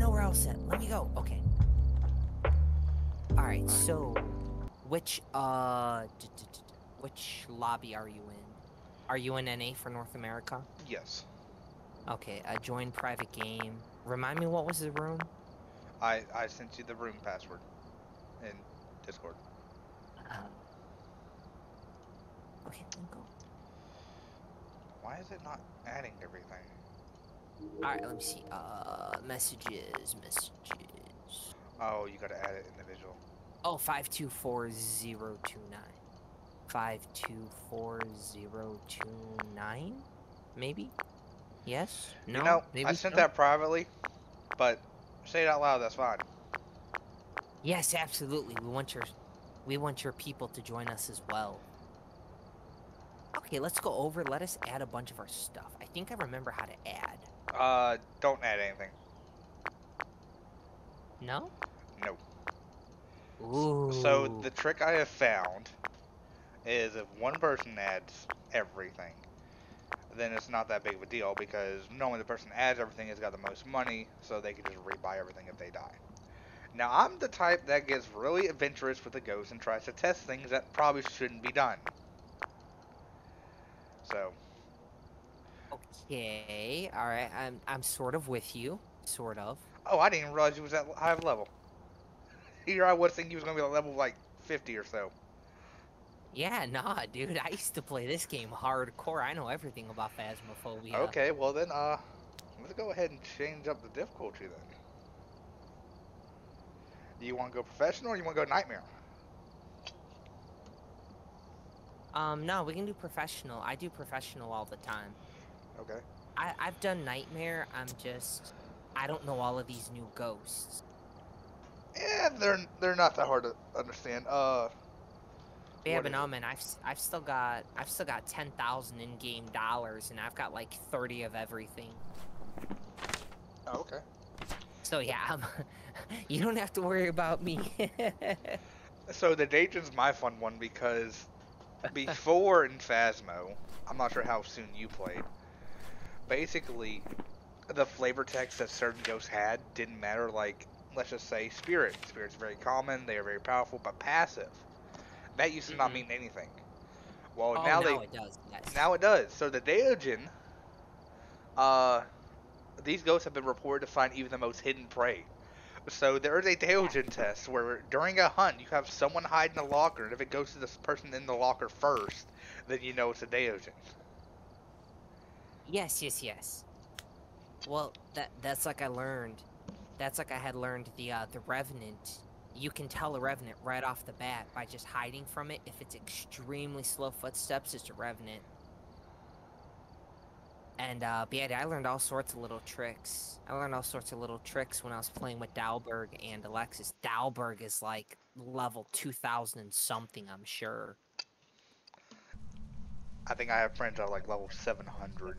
Know we're all set. Let me go. Okay. All right. So, which uh, which lobby are you in? Are you in NA for North America? Yes. Okay. Uh, join private game. Remind me what was the room? I I sent you the room password in Discord. Uh, okay. Let me go. Why is it not adding everything? All right. Let me see. Uh, messages. Messages. Oh, you gotta add it individual. Oh, five two four zero two nine. Five two four zero two nine. Maybe. Yes. No. you know, maybe I sent so? that privately, but say it out loud. That's fine. Yes, absolutely. We want your, we want your people to join us as well. Okay, let's go over. Let us add a bunch of our stuff. I think I remember how to add. Uh, don't add anything. No. No. Ooh. So the trick I have found is if one person adds everything, then it's not that big of a deal because normally the person adds everything has got the most money, so they can just rebuy everything if they die. Now I'm the type that gets really adventurous with the ghost and tries to test things that probably shouldn't be done. So Okay. All right. I'm I'm sort of with you. Sort of. Oh, I didn't even realize he was that high of a level. Here I was thinking he was going to be at level like 50 or so. Yeah, nah, dude. I used to play this game hardcore. I know everything about Phasmophobia. Okay, well then, uh, let's go ahead and change up the difficulty then. Do you want to go professional or you want to go nightmare? Um, no, we can do professional. I do professional all the time. Okay. I, I've done Nightmare. I'm just, I don't know all of these new ghosts. Yeah, they're they're not that hard to understand. Uh, Yeah, but no, man. I've s- I've still got I've still got ten thousand in-game dollars, and I've got like thirty of everything. oh, okay. So yeah, I'm, you don't have to worry about me. So the Deogen's my fun one because before in Phasmo, I'm not sure how soon you played. Basically, the flavor text that certain ghosts had didn't matter. Like, let's just say spirit. Spirit's very common. They are very powerful, but passive. That used to not Mhm. mean anything. Well, oh, now now they it does. Yes. now it does. So the Deogen, uh, these ghosts have been reported to find even the most hidden prey. So there is a Deogen test where during a hunt you have someone hide in a locker, and if it goes to this person in the locker first, then you know it's a Deogen. Yes, yes, yes. Well, that that's like I learned. That's like I had learned the uh, the revenant. You can tell a revenant right off the bat by just hiding from it. If it's extremely slow footsteps, it's a revenant. And uh, yeah, I learned all sorts of little tricks. I learned all sorts of little tricks when I was playing with Dalberg and Alexis. Dalberg is like level two thousand and something, I'm sure. I think I have friends that are like level 700.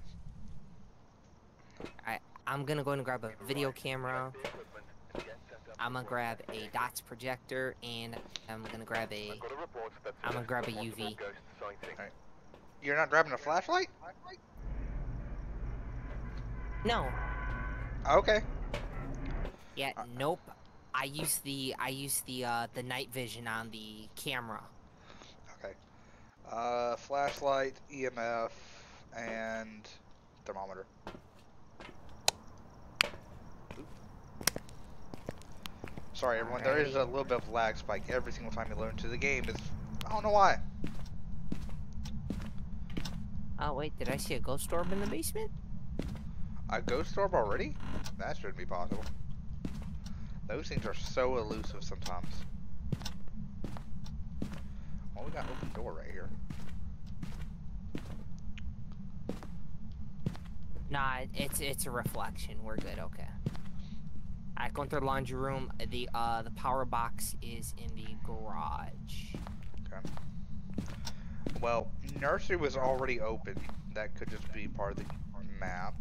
I'm gonna go and grab a video camera. I'm gonna grab a dots projector and I'm gonna grab a I'm gonna grab a UV. You're not grabbing a flashlight? No, Okay. yeah, Uh, nope. I use the I use the uh the night vision on the camera. Okay. Uh, flashlight, EMF, and thermometer. Sorry, everyone. There is a little bit of lag spike every single time you load into the game. It's I don't know why. Oh wait, did I see a ghost orb in the basement? A ghost orb already? That shouldn't be possible. Those things are so elusive sometimes. Well, we got an open door right here. Nah, it's it's a reflection. We're good. Okay. Alright, going through the laundry room. The uh the power box is in the garage. Okay. Well, nursery was already open. That could just be part of the map.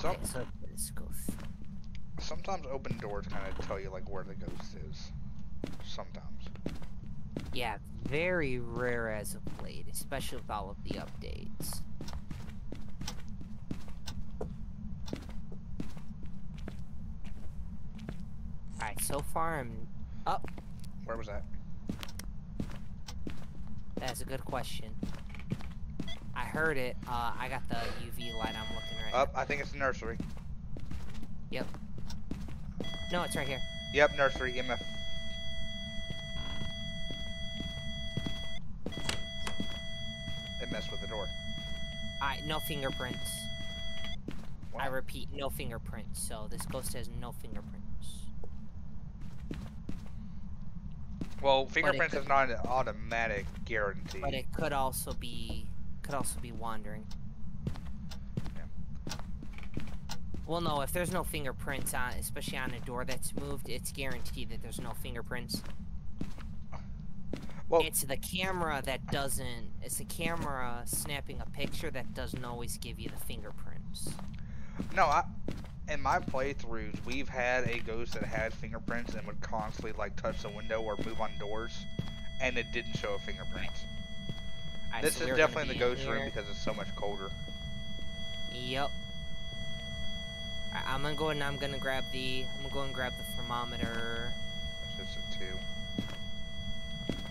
Some, Okay, so let's go. sometimes open doors kind of tell you like where the ghost is. Sometimes. Yeah, very rare as of late, especially with all of the updates. Alright, so far I'm up. Where was that? That's a good question. I heard it. Uh, I got the UV light. I'm looking right. Up. I think it's the nursery. Yep. No, it's right here. Yep, nursery. EMF. It messed with the door. Alright, no fingerprints. I repeat, no fingerprints. So this ghost has no fingerprints. Well, fingerprints could- is not an automatic guarantee. But it could also be could also be wandering. Yeah. Well, no, if there's no fingerprints on, especially on a door that's moved, it's guaranteed that there's no fingerprints. Well, It's the camera that doesn't. It's the camera snapping a picture that doesn't always give you the fingerprints. no, I. In my playthroughs, we've had a ghost that had fingerprints and would constantly like touch the window or move on doors, and it didn't show a fingerprint. Alright, This so is we're definitely in the ghost room because it's so much colder. Yep. Alright, I'm gonna go and I'm gonna grab the. I'm gonna go and grab the thermometer. It's just a two.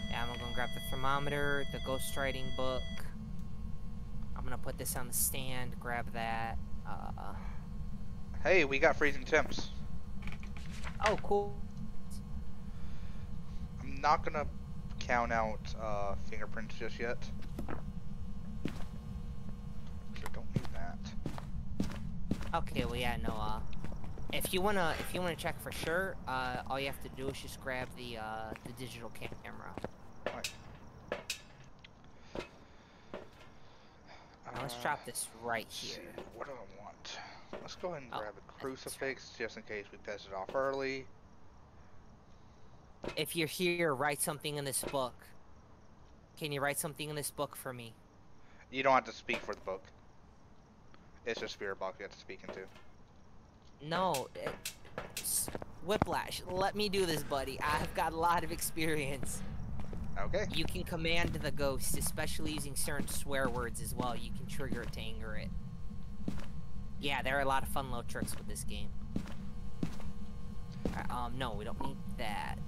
Yeah, I'm gonna go and grab the thermometer, the ghost writing book. I'm gonna put this on the stand. Grab that. Uh. Hey, we got freezing temps. Oh, cool. I'm not gonna count out uh, fingerprints just yet. So don't need that. Okay, well yeah, no, uh if you wanna if you wanna check for sure, uh all you have to do is just grab the uh the digital camera. Now let's Uh, drop this right let's see, here. What do I want? Let's go ahead and Oh, grab a crucifix just in case we piss it off early. If you're here, write something in this book. Can you write something in this book for me? You don't have to speak for the book. It's just spirit box you have to speak into. No, Whiplash, let me do this, buddy. I've got a lot of experience. Okay. You can command the ghost, especially using certain swear words as well. You can trigger it to anger it. Yeah, there are a lot of fun little tricks with this game. Uh, um, no, we don't need that.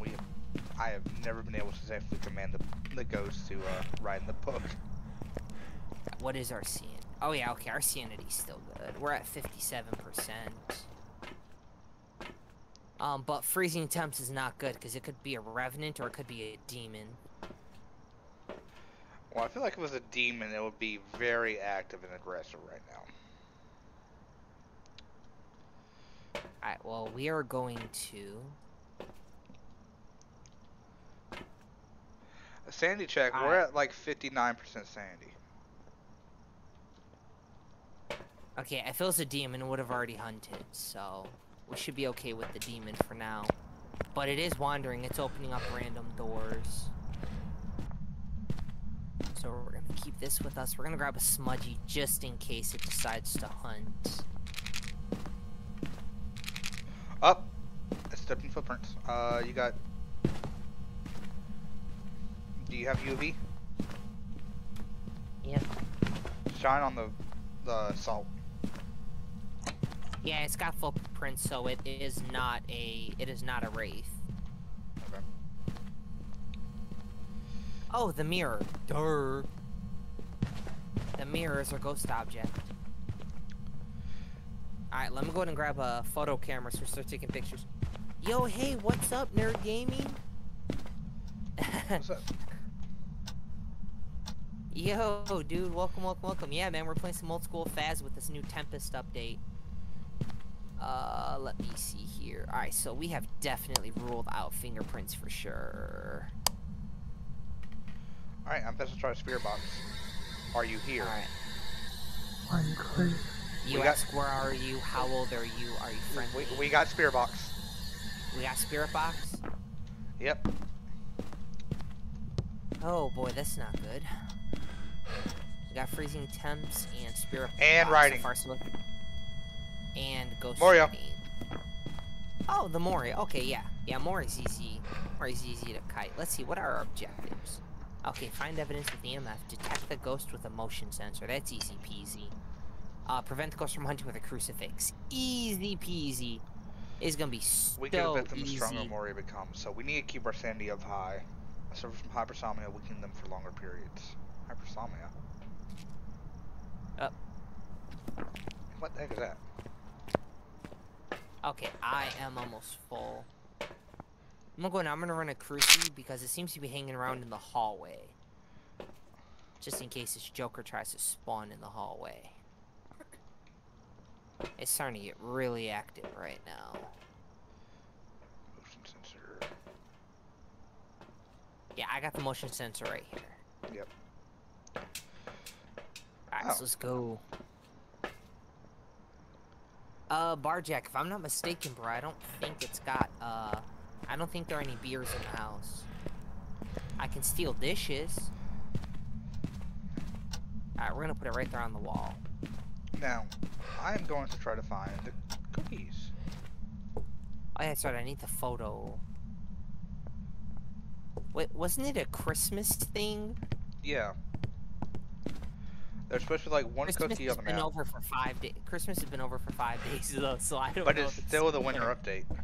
We, I have never been able to safely command the, the ghost to uh, write in the book. What is our sanity? Oh yeah, okay, our sanity's still good. We're at 57%. Um, but freezing temps is not good because it could be a revenant or it could be a demon. Well, I feel like if it was a demon, it would be very active and aggressive right now. Alright, well, we are going to. A sanity check, we're at like 59% sanity. Okay, if it was a demon, would have already hunted, so we should be okay with the demon for now. But it is wandering, it's opening up random doors. So we're gonna keep this with us. We're gonna grab a smudgy just in case it decides to hunt. Up! It's in footprints. Uh, you got. Do you have UV? Yep. Shine on the the salt. Yeah, it's got footprints, so it is not a it is not a wraith. Okay. Oh, the mirror. Durr. The mirror is a ghost object. Alright, let me go ahead and grab a photo camera so we start taking pictures. Yo, hey, what's up, Nerd Gaming? What's up? Yo, dude, welcome, welcome, welcome. Yeah, man, we're playing some old school Faz with this new Tempest update. Uh, let me see here. Alright, so we have definitely ruled out fingerprints for sure. Alright, I'm supposed to try a spirit box. Are you here? Alright. Unclear. You We got- where are you, how old are you, are you friendly? We, we got spirit box. We got spirit box? Yep. Oh boy, that's not good. We got freezing temps and spirit And box. writing. So far, so. And ghost Moroi. writing. Oh, the Moroi. Okay, yeah. Yeah, Moroi's easy. Moroi's easy to kite. Let's see, what are our objectives? Okay, find evidence with the EMF. Detect the ghost with a motion sensor. That's easy peasy. Uh, prevent the ghost from hunting with a crucifix. Easy peasy. It's gonna be so We can fit them the easy. stronger the more it becomes. So we need to keep our sanity up high. So from hypersomnia, weaken them for longer periods. Hypersomnia. Up. What the heck is that? Okay, I am almost full. I'm gonna go now. I'm gonna run a cruci because it seems to be hanging around in the hallway. Just in case this Joker tries to spawn in the hallway. It's starting to get really active right now. Motion sensor. Yeah, I got the motion sensor right here. Yep. Alright, Oh. so let's go. Uh, Barjack, if I'm not mistaken, bro, I don't think it's got, uh, I don't think there are any beers in the house. I can steal dishes. Alright, we're gonna put it right there on the wall. Now, I am going to try to find the cookies. Oh yeah, that's right, I need the photo. Wait, wasn't it a Christmas thing? Yeah. There's supposed to be like one Christmas cookie up been over for five days. Christmas has been over for five days though, so I don't but know. it's if still the winter update.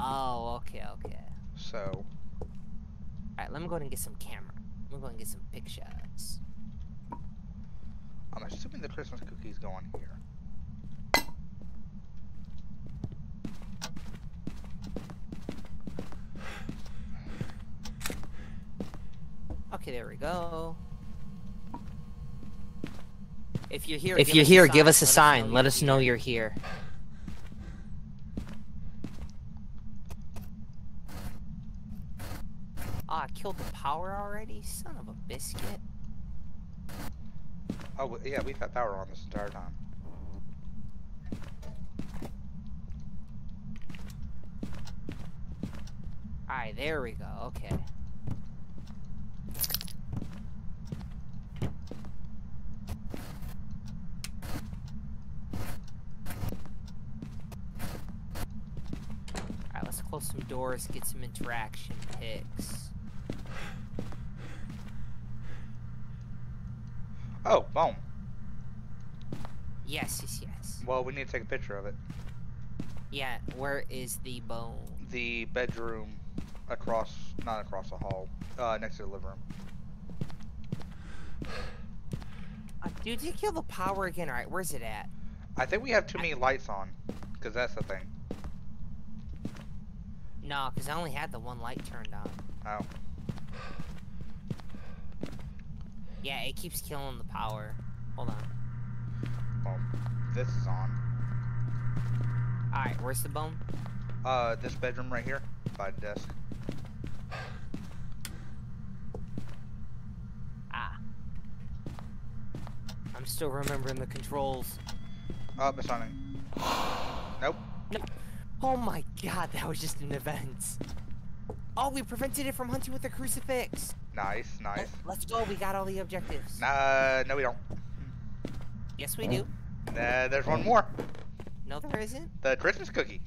Oh, okay, okay. So, Alright, let me go ahead and get some camera. Let me go ahead and get some pictures. I'm assuming the Christmas cookies go on here. Okay, there we go. If you're here, If give you're us here, a give us a sign. sign. Let us know you're here. Ah, I killed the power already? Son of a biscuit. Oh, yeah, we've had power on this entire time. Alright, there we go. Okay. Alright, let's close some doors, get some interaction pics. Oh, boom. Yes, yes, yes. Well, we need to take a picture of it. Yeah, where is the bone? The bedroom across, not across the hall, uh, next to the living room. Uh, dude, did you kill the power again? Alright, where's it at? I think we have too many lights on, because that's the thing. No, because I only had the one light turned on. Oh. Yeah, it keeps killing the power. Hold on. Well, this is on. Alright, where's the bone? Uh, this bedroom right here, by the desk. Ah. I'm still remembering the controls. Oh, it's on it. Nope. Oh my god, that was just an event. Oh, we prevented it from hunting with the crucifix. Nice, oh, nice. Let's go, we got all the objectives. Nah, no, we don't. Yes, we do. Nah, there's one more. No, there isn't. The Christmas cookie.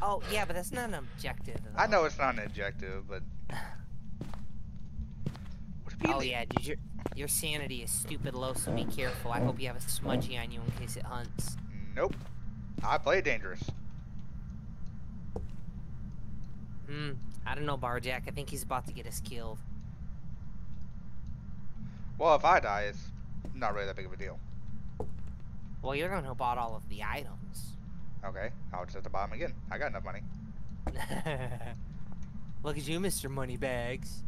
Oh, yeah, but that's not an objective. I know it's not an objective, but. Oh yeah, dude, your your sanity is stupid low, so be careful. I hope you have a smudgy on you in case it hunts. Nope. I play dangerous. Hmm. I don't know, Barjack. I think he's about to get us killed. Well, if I die, it's not really that big of a deal. Well, you're gonna bought all of the items. Okay, I'll just have to buy them again. I got enough money. Look at you, Mr. Moneybags.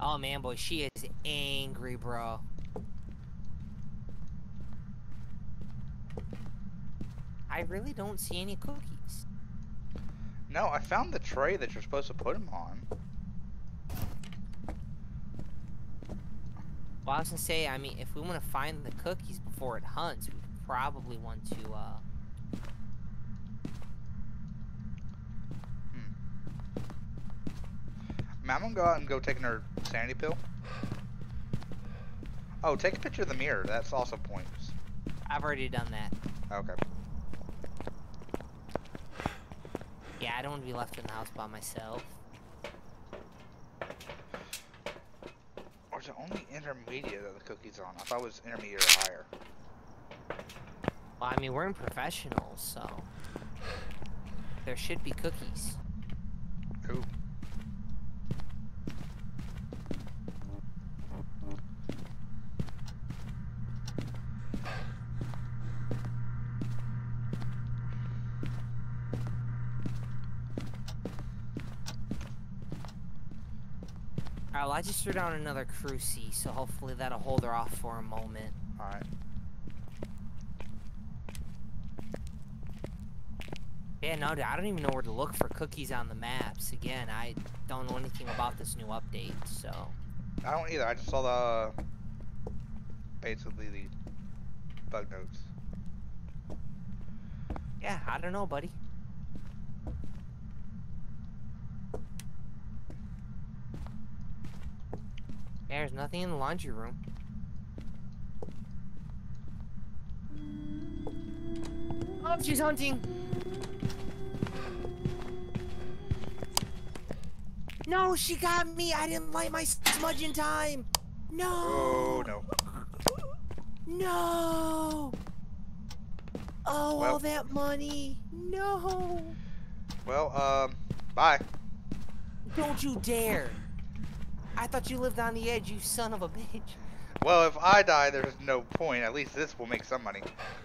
Oh man, boy, she is angry, bro. I really don't see any cookies. No, I found the tray that you're supposed to put them on. Well, I was gonna say, I mean, if we want to find the cookies before it hunts, we probably want to, uh... I mean, I'm gonna go out and go take her sanity pill. Oh, take a picture of the mirror. That's also points. I've already done that. Okay. Yeah, I don't want to be left in the house by myself. Or is it only intermediate that the cookie's on? I thought it was intermediate or higher. Well, I mean, we're in professionals, so there should be cookies. Ooh. I just threw down another cruci, so hopefully that'll hold her off for a moment. Alright. Yeah, no, dude, I don't even know where to look for cookies on the maps. Again, I don't know anything about this new update, so. I don't either. I just saw the basically the bug notes. Yeah, I don't know, buddy. There's nothing in the laundry room. Oh, she's hunting! No, she got me! I didn't light my smudge in time! No! Oh no. No! Oh, Well- all that money! No! Well, um, bye. Don't you dare! I thought you lived on the edge, you son of a bitch. Well, if I die, there's no point. At least this will make some money.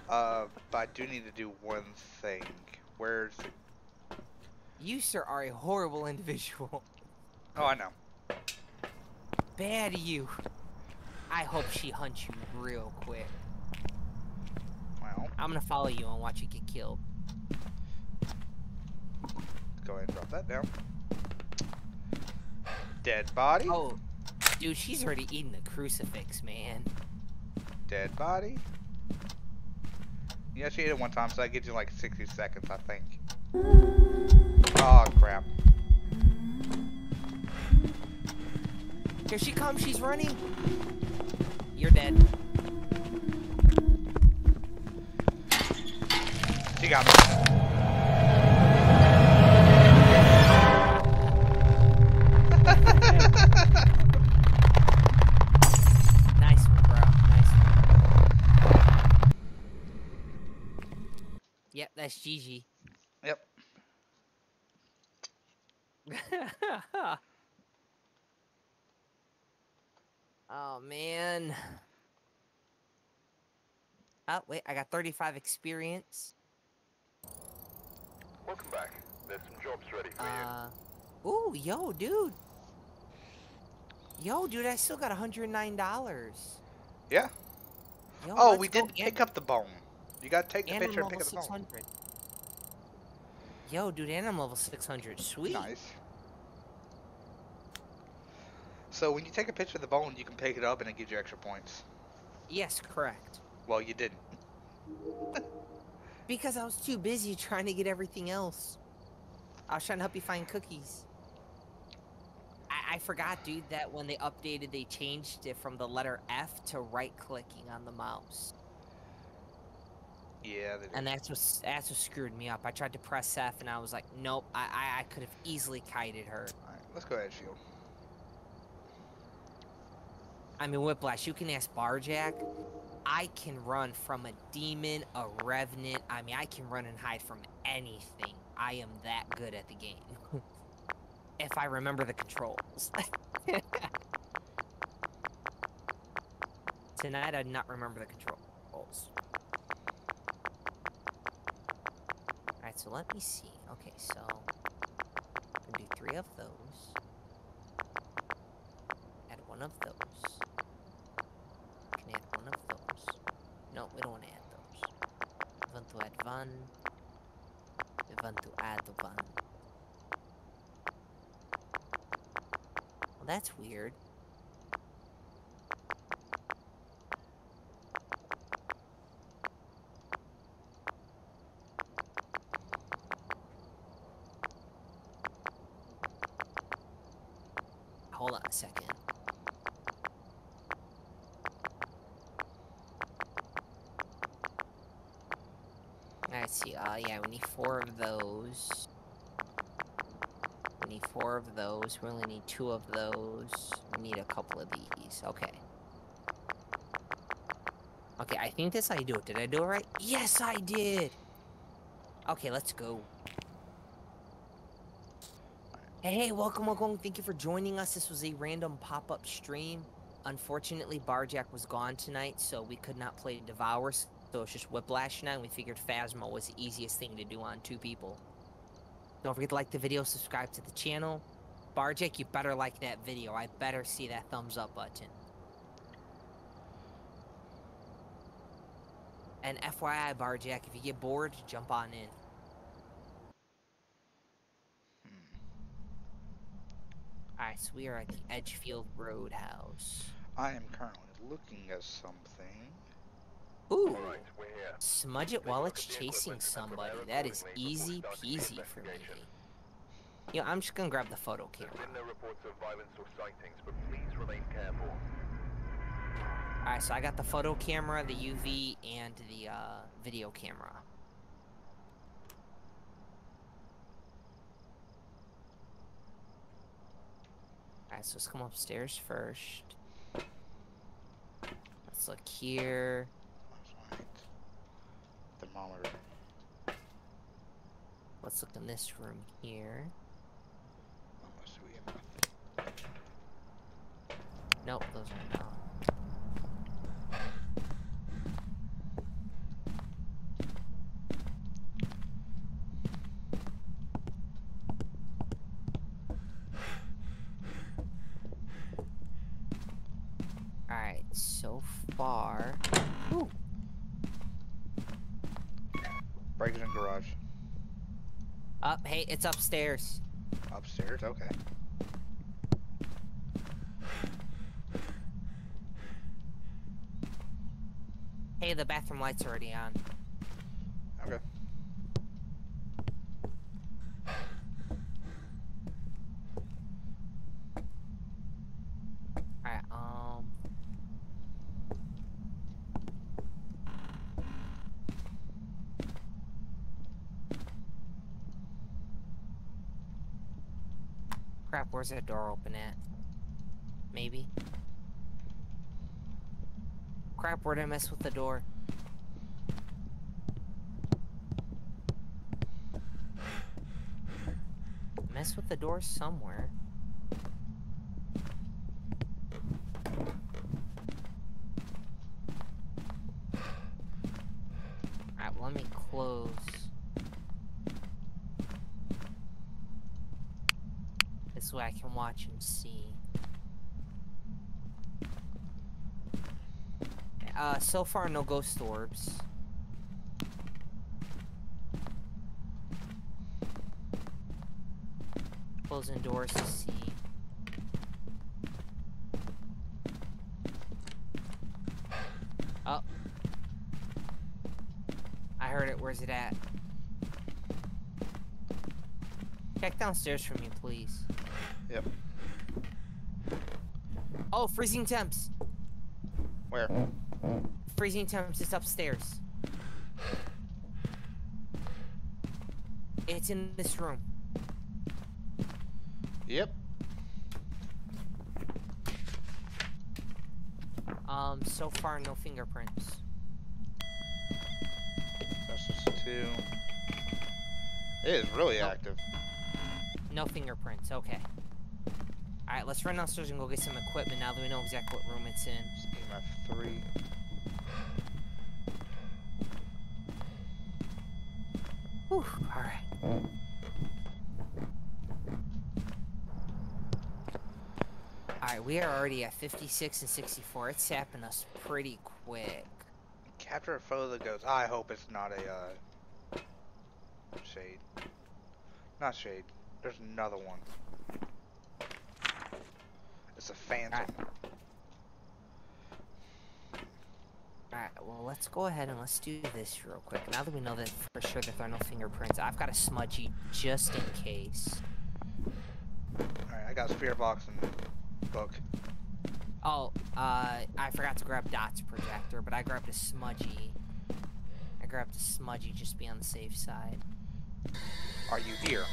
Uh, but I do need to do one thing. Where's? You, sir, are a horrible individual. Oh, I know. Bad you. I hope she hunts you real quick. Well, I'm gonna follow you and watch you get killed. go ahead and drop that down. Dead body. Oh, dude, she's already eating the crucifix, man. Dead body. Yeah, she ate it one time, so that gives you like 60 seconds, I think. Oh crap. Here she comes, she's running. You're dead. She got me. That's Gigi. Yep. oh man. Oh wait, I got 35 experience. Welcome back. There's some jobs ready for you. Uh, ooh, yo, dude. Yo, dude, I still got 109 dollars. Yeah. Yo, Oh, we did and- pick up the bone. You gotta take the and I'm picture and pick up the bone. 600. Yo, dude, and I'm level 600. Sweet. Nice. So when you take a picture of the bone, you can pick it up and it gives you extra points. Yes, correct. Well, you didn't. Because I was too busy trying to get everything else. I was trying to help you find cookies. I, I forgot, dude, that when they updated, they changed it from the letter F to right-clicking on the mouse. Yeah. And that's what that's what screwed me up. I tried to press F, and I was like, nope. I I, I could have easily kited her. Alright, let's go ahead, Shield. I mean, Whiplash, you can ask Barjack. I can run from a demon, a revenant. I mean, I can run and hide from anything. I am that good at the game. if I remember the controls. Tonight, I did not remember the controls. So let me see. Okay, so... I'm do three of those. Add one of those. Can add one of those. No, we don't want to add those. We want to add one. We want to add one. Well, that's weird. Hold on a second. Let's see. Uh, yeah, we need four of those. We need four of those. We only need two of those. We need a couple of these. Okay. Okay, I think that's how you do it. Did I do it right? Yes, I did! Okay, let's go. Hey, welcome, welcome. Thank you for joining us. This was a random pop-up stream. Unfortunately, Barjack was gone tonight, so we could not play Devour, so it's just Whiplash now, and we figured Phasmo was the easiest thing to do on two people. Don't forget to like the video, subscribe to the channel. Barjack, you better like that video. I better see that thumbs up button. And FYI, Barjack, if you get bored, jump on in. Hmm. Alright, so we are at the Edgefield Roadhouse. I am currently looking at something. Ooh! Alright, we're here. Smudge it while it's chasing somebody. That is easy peasy for me. You know, I'm just gonna grab the photo camera. no reports of violence or sightings, but please remain careful. Alright, so I got the photo camera, the UV, and the uh, video camera. Alright, so let's come upstairs first. Let's look here. Right. Thermometer. Let's look in this room here. Unless we have Nope, those are not. Alright, so far. Ooh, break-in garage. up, hey, it's upstairs. Upstairs. Okay. Hey, the bathroom light's already on. Okay. Alright, um. Crap, where's that door open at? Maybe? Crap, where'd I mess with the door? Mess with the door somewhere. Alright, well, let me close. This way I can watch and see. Uh, so far, no ghost orbs. Closing doors to see. Oh. I heard it. Where's it at? Check downstairs for me, please. Yep. Oh, freezing temps. Where? Freezing temps. It's upstairs. It's in this room. Yep. Um, so far, no fingerprints. That's just two. It is really Nope. active. No fingerprints. Okay. Alright, let's run downstairs and go get some equipment now that we know exactly what room it's in. EMF three. Whew, alright. Alright, we are already at 56 and 64. It's sapping us pretty quick. Capture a photo that goes. I hope it's not a uh, shade. Not shade. There's another one. It's a phantom. Alright, well, let's go ahead and let's do this real quick. Now that we know that for sure that there are no fingerprints, I've got a smudgy just in case. Alright, I got a spirit box and book. Oh, uh, I forgot to grab Dot's projector, but I grabbed a smudgy. I grabbed a smudgy just to be on the safe side. Are you here?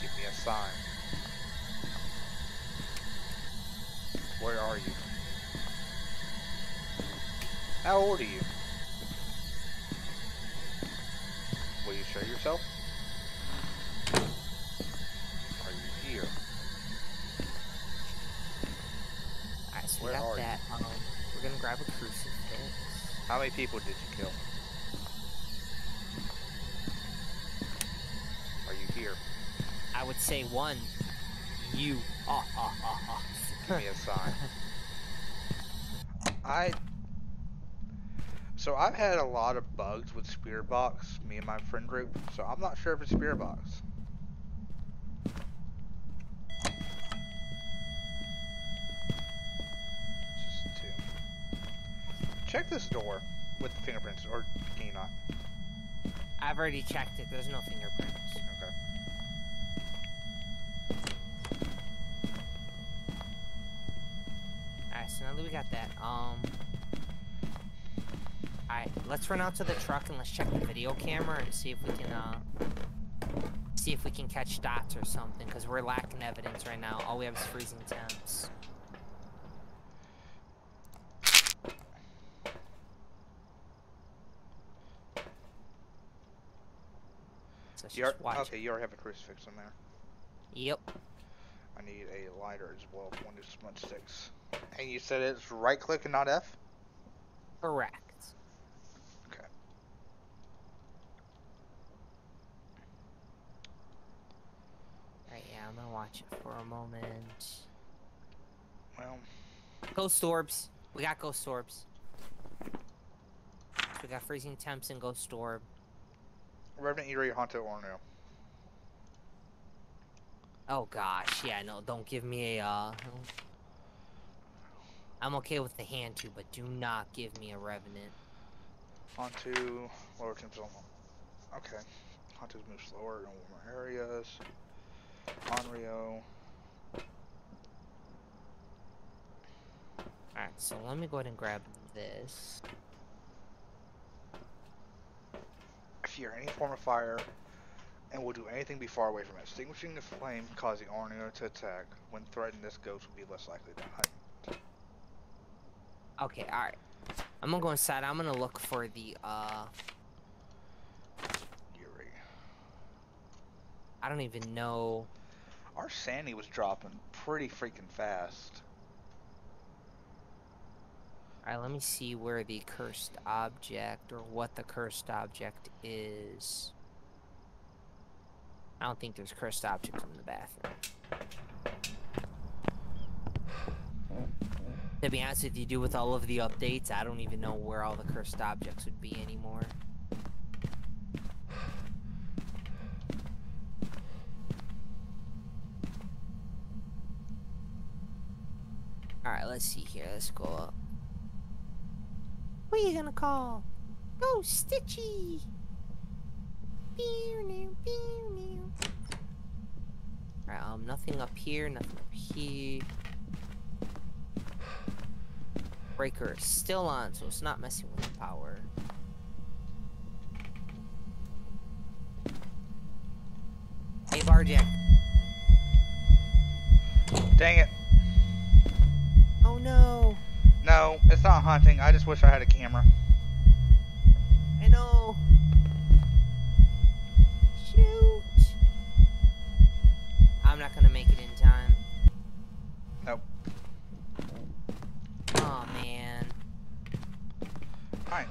Give me a sign. Where are you? How old are you? Will you show yourself? Are you here? Alright, so Where got that. Um, we're gonna grab a crucifix. How many people did you kill? Are you here? I would say one. You. Ah, ah, ah, ah. Give me a sign. I. So I've had a lot of bugs with Spearbox, me and my friend group. So I'm not sure if it's Spearbox. Just two. Check this door with the fingerprints, or can you not? I've already checked it. There's no fingerprints. Okay. Alright, so now that we got that, um... Alright, let's run out to the truck and let's check the video camera and see if we can, uh... See if we can catch dots or something, because we're lacking evidence right now. All we have is freezing temps. So You are, watch okay, you already have a crucifix in there. Yep. I need a lighter as well. One of smudge sticks. And you said it's right click and not F? Correct. Okay. Right, yeah, I'm gonna watch it for a moment. Well, Ghost orbs. We got ghost orbs. So we got freezing temps and ghost orb. Revenant Yurei Hantu Onryo. Oh gosh, yeah, no, don't give me a, uh... I'm okay with the Hantu, but do not give me a revenant. Onto lower temps on. Okay. Hantu move slower in warmer areas. Onryo. Alright, so let me go ahead and grab this. Fear any form of fire and will do anything be far away from it. Extinguishing the flame causing Onryo to attack. When threatened, this ghost will be less likely to hide. Okay, alright. I'm gonna go inside. I'm gonna look for the, uh... Yurei. I don't even know... Our sandy was dropping pretty freaking fast. Alright, let me see where the cursed object, or what the cursed object is. I don't think there's cursed objects in the bathroom. To be honest with you, do with all of the updates, I don't even know where all the cursed objects would be anymore. Alright, let's see here. Let's go up. What are you gonna call? Go Stichie! Pew, meow, pew, meow. Alright, um, nothing up here, nothing up here. Breaker is still on, so it's not messing with the power. Hey, Barjack. Dang it. Oh no! No, it's not hunting. I just wish I had a camera. I know! Shoot! I'm not gonna make it in time. Nope. Oh man. Alright.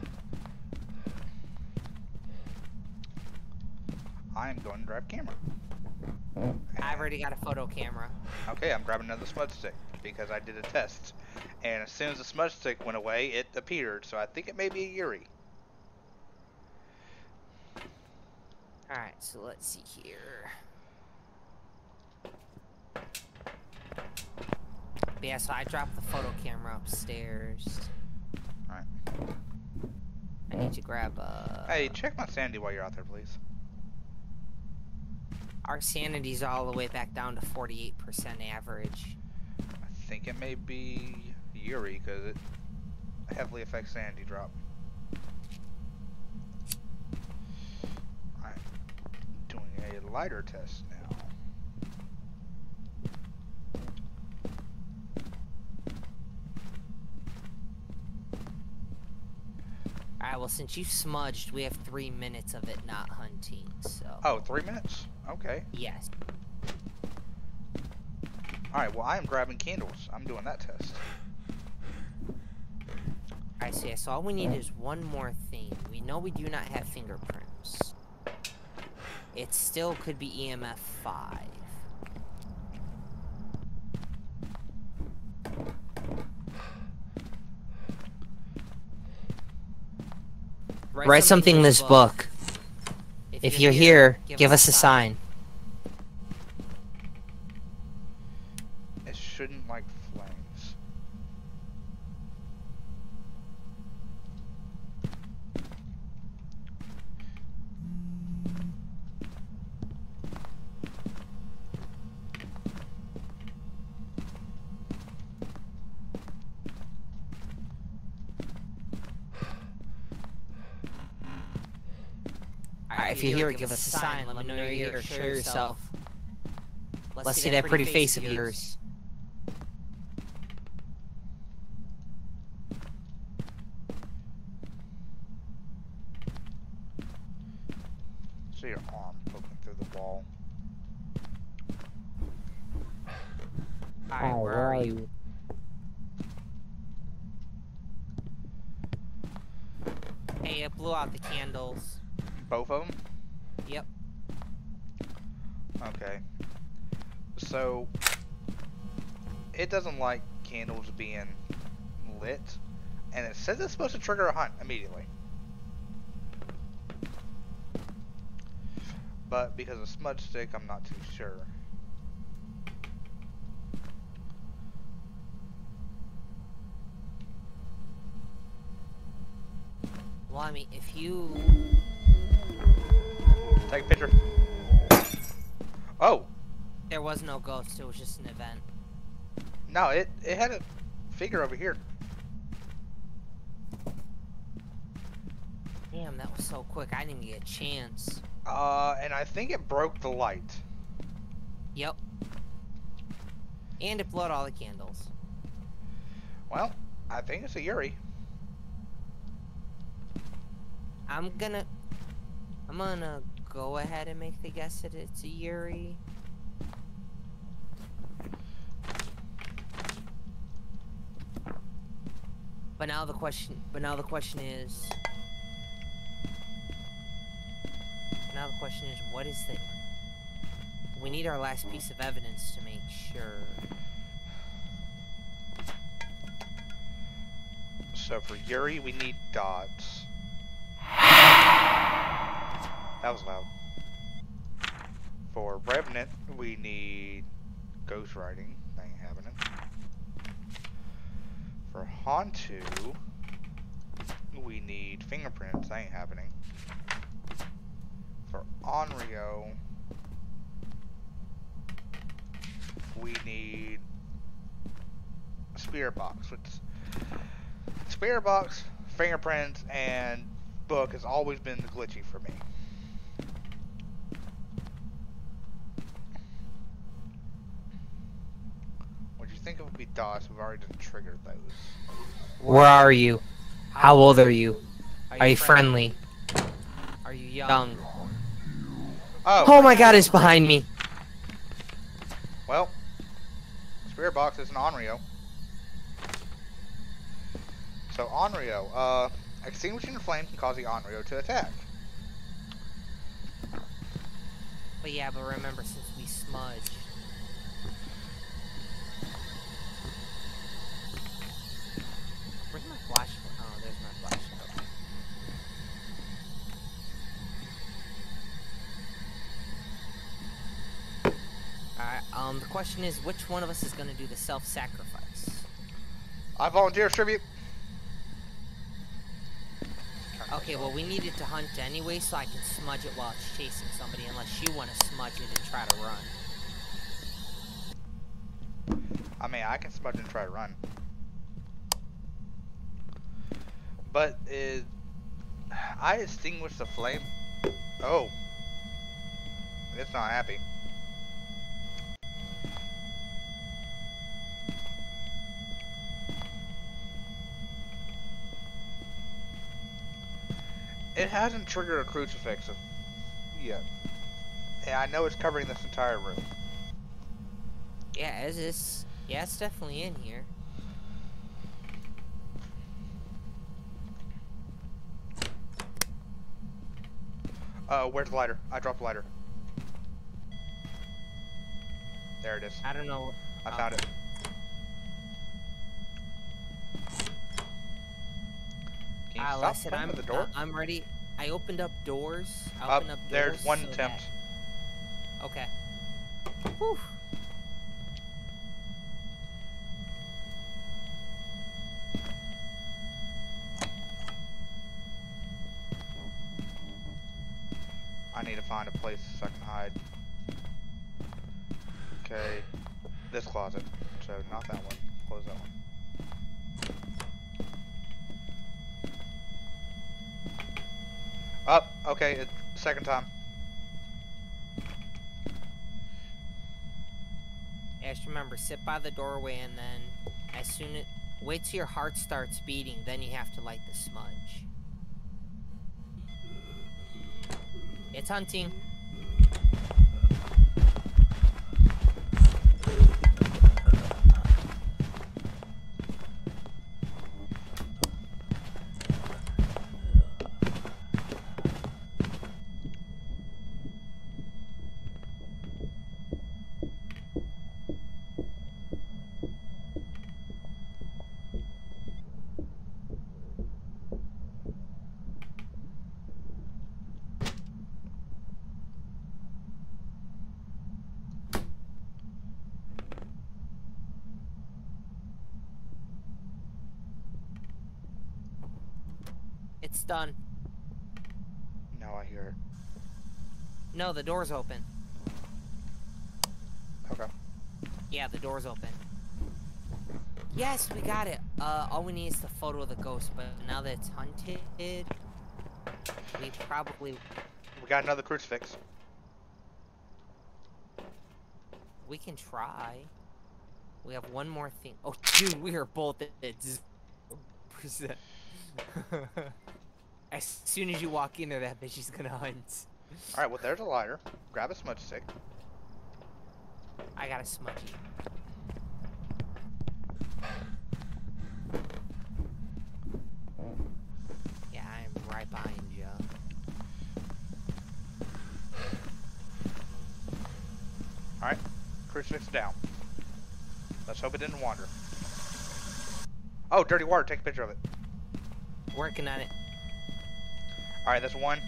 I am going to grab camera. I've already got a photo camera. Okay, I'm grabbing another smudge stick because I did a test. And as soon as the smudge stick went away, it appeared. So I think it may be a Yurei. Alright, so let's see here. But yeah, so I dropped the photo camera upstairs. Alright. I need to grab a. Hey, check my sanity while you're out there, please. Our sanity's all the way back down to 48% average. I think it may be Yurei because it heavily affects sanity drop. I'm doing a lighter test now. Alright, well, since you smudged, we have three minutes of it not hunting, so. Oh, three minutes? Okay. Yes. Alright, well, I am grabbing candles. I'm doing that test. I see. So all we need is one more thing. We know we do not have fingerprints. It still could be EMF 5. Write, something in this book. If, you're, here, give us a sign. It shouldn't like flames. Alright, if you're here, give us a sign. Let me know you're here. Show yourself. Let's see that pretty face of yours. See your arm poking through the wall. Alright, where are you? Hey, it blew out the candles. Both of them? Yep. Okay. So, it doesn't like candles being lit, and it says it's supposed to trigger a hunt immediately. But because of smudge stick, I'm not too sure. Well, I mean, if you... Take a picture. Oh, There was no ghost, it was just an event. no, it, it had a figure over here. Damn, that was so quick. I didn't even get a chance. Uh, and I think it broke the light. Yep. And it blew out all the candles. Well, I think it's a Yurei. I'm gonna... I'm gonna go ahead and make the guess that it's a Yurei. But now the question, but now the question is, now the question is, what is the? We need our last piece of evidence to make sure. So for Yurei, we need dots. That was loud. For Revenant, we need ghostwriting. That ain't happening. For Hantu, we need fingerprints. That ain't happening. For Onryo, we need spirit box. Which spirit box, fingerprints, and book has always been the glitchy for me. What do you think it would be dots? We've already done triggered those. Where are you? How old are you? Are you friendly? Are you young? Oh, Oh my god, it's behind me. well, spirit box is an Onryo. So Onryo, uh, extinguishing the flame can cause the Onryo to attack. But yeah, but remember, since we smudged. Where's my flash? Oh, there's my flash. Okay. Alright, um, the question is, which one of us is gonna do the self-sacrifice? I volunteer tribute. Okay, well, we needed to hunt anyway, so I can smudge it while it's chasing somebody, unless you want to smudge it and try to run. I mean, I can smudge and try to run. But is I extinguish the flame? Oh, it's not happy. It hasn't triggered a crucifix yet. Yeah, I know it's covering this entire room. Yeah, is this? Yeah, it's definitely in here. Uh, where's the lighter? I dropped the lighter. There it is. I don't know. I found it. Can you Uh, stop listen, I'm the door? uh, I'm ready. I opened up doors. I Up opened up doors there's one so attempt. that- Okay. Whew. I need to find a place so I can hide. Okay, this closet. So not that one. Close that one. Up. okay, it, second time. Yeah, just remember, sit by the doorway and then as soon as wait till your heart starts beating, then you have to light the smudge. It's hunting. It's done. Now I hear it. No, the door's open. Okay. Yeah, the door's open. Yes, we got it. Uh, all we need is the photo of the ghost, but now that it's hunted, we probably We got another crucifix. we can try. We have one more thing. Oh, dude, we are both at zero percent. as soon as you walk into that bitch, she's gonna hunt. Alright, well there's a lighter. Grab a smudge stick. I got a smudgy. Yeah, I'm right behind you. Alright, crucifix down. Let's hope it didn't wander. Oh, dirty water, take a picture of it. Working on it. Alright, that's one.